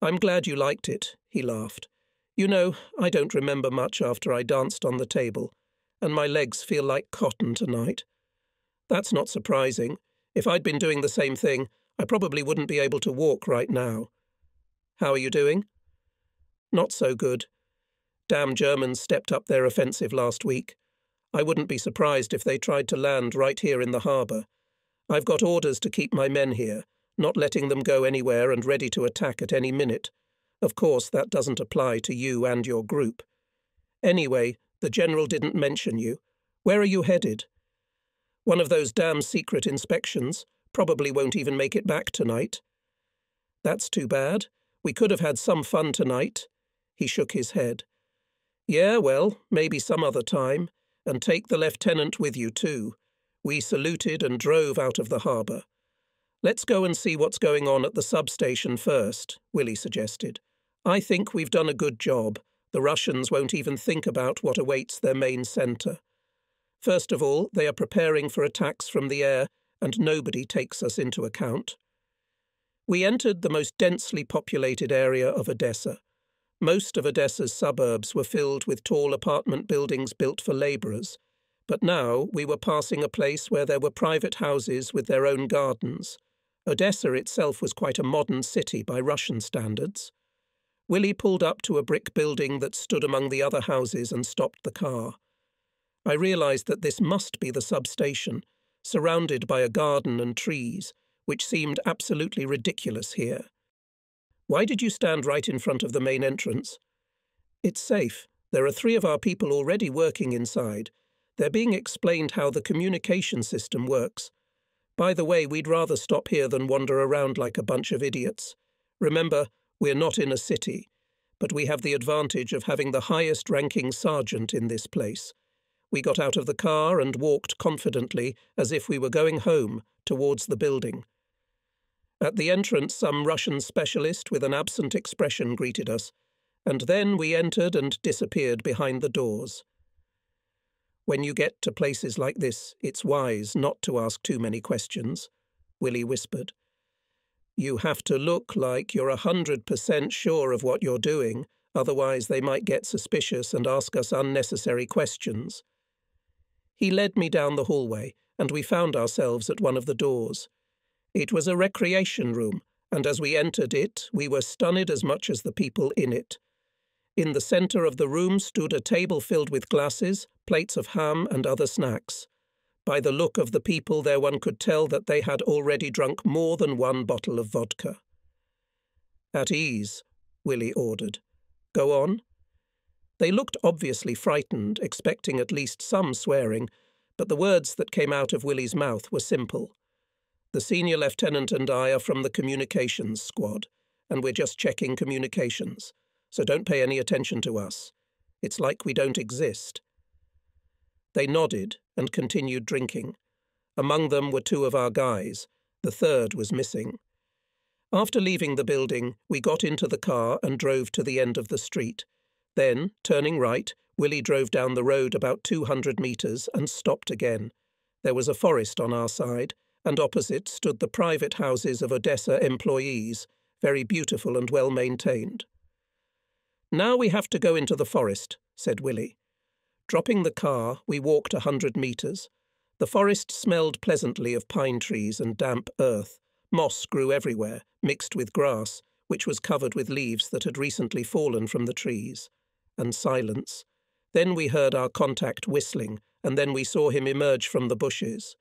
I'm glad you liked it, he laughed. You know, I don't remember much after I danced on the table, and my legs feel like cotton tonight. That's not surprising. If I'd been doing the same thing, I probably wouldn't be able to walk right now. How are you doing? Not so good. Damn Germans stepped up their offensive last week. I wouldn't be surprised if they tried to land right here in the harbour. I've got orders to keep my men here, not letting them go anywhere and ready to attack at any minute. Of course, that doesn't apply to you and your group. Anyway, the General didn't mention you. Where are you headed? One of those damn secret inspections. Probably won't even make it back tonight. That's too bad. We could have had some fun tonight. He shook his head. Yeah, well, maybe some other time and take the lieutenant with you too. We saluted and drove out of the harbour. Let's go and see what's going on at the substation first, Willie suggested. I think we've done a good job. The Russians won't even think about what awaits their main centre. First of all, they are preparing for attacks from the air, and nobody takes us into account. We entered the most densely populated area of Odessa. Most of Odessa's suburbs were filled with tall apartment buildings built for labourers, but now we were passing a place where there were private houses with their own gardens. Odessa itself was quite a modern city by Russian standards. Willie pulled up to a brick building that stood among the other houses and stopped the car. I realised that this must be the substation, surrounded by a garden and trees, which seemed absolutely ridiculous here. Why did you stand right in front of the main entrance? It's safe. There are three of our people already working inside. They're being explained how the communication system works. By the way, we'd rather stop here than wander around like a bunch of idiots. Remember, we're not in a city, but we have the advantage of having the highest ranking sergeant in this place. We got out of the car and walked confidently, as if we were going home, towards the building. At the entrance, some Russian specialist with an absent expression greeted us, and then we entered and disappeared behind the doors. When you get to places like this, it's wise not to ask too many questions, Willie whispered. You have to look like you're a hundred percent sure of what you're doing, otherwise they might get suspicious and ask us unnecessary questions. He led me down the hallway, and we found ourselves at one of the doors. It was a recreation room, and as we entered it, we were stunned as much as the people in it. In the centre of the room stood a table filled with glasses, plates of ham, and other snacks. By the look of the people there, one could tell that they had already drunk more than one bottle of vodka. At ease, Willie ordered. Go on. They looked obviously frightened, expecting at least some swearing, but the words that came out of Willie's mouth were simple. The senior lieutenant and I are from the communications squad, and we're just checking communications, so don't pay any attention to us. It's like we don't exist. They nodded and continued drinking. Among them were two of our guys. The third was missing. After leaving the building, we got into the car and drove to the end of the street. Then, turning right, Willie drove down the road about 200 metres and stopped again. There was a forest on our side, and opposite stood the private houses of Odessa employees, very beautiful and well maintained. Now we have to go into the forest, said Willie. Dropping the car, we walked a hundred metres. The forest smelled pleasantly of pine trees and damp earth. Moss grew everywhere, mixed with grass, which was covered with leaves that had recently fallen from the trees. And silence. Then we heard our contact whistling, and then we saw him emerge from the bushes.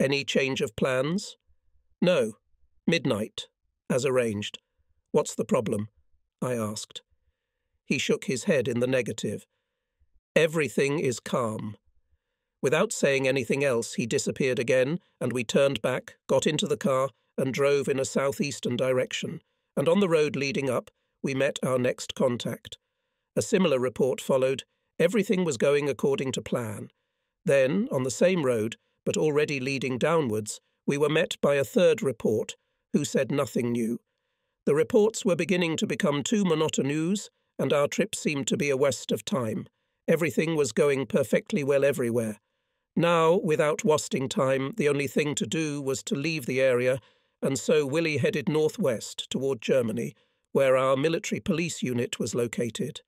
Any change of plans? No. Midnight, as arranged. What's the problem? I asked. He shook his head in the negative. Everything is calm. Without saying anything else, he disappeared again, and we turned back, got into the car, and drove in a southeastern direction. And on the road leading up, we met our next contact. A similar report followed. Everything was going according to plan. Then, on the same road, but already leading downwards, we were met by a third report, who said nothing new. The reports were beginning to become too monotonous, and our trip seemed to be a waste of time. Everything was going perfectly well everywhere. Now, without wasting time, the only thing to do was to leave the area, and so Willie headed northwest toward Germany, where our military police unit was located.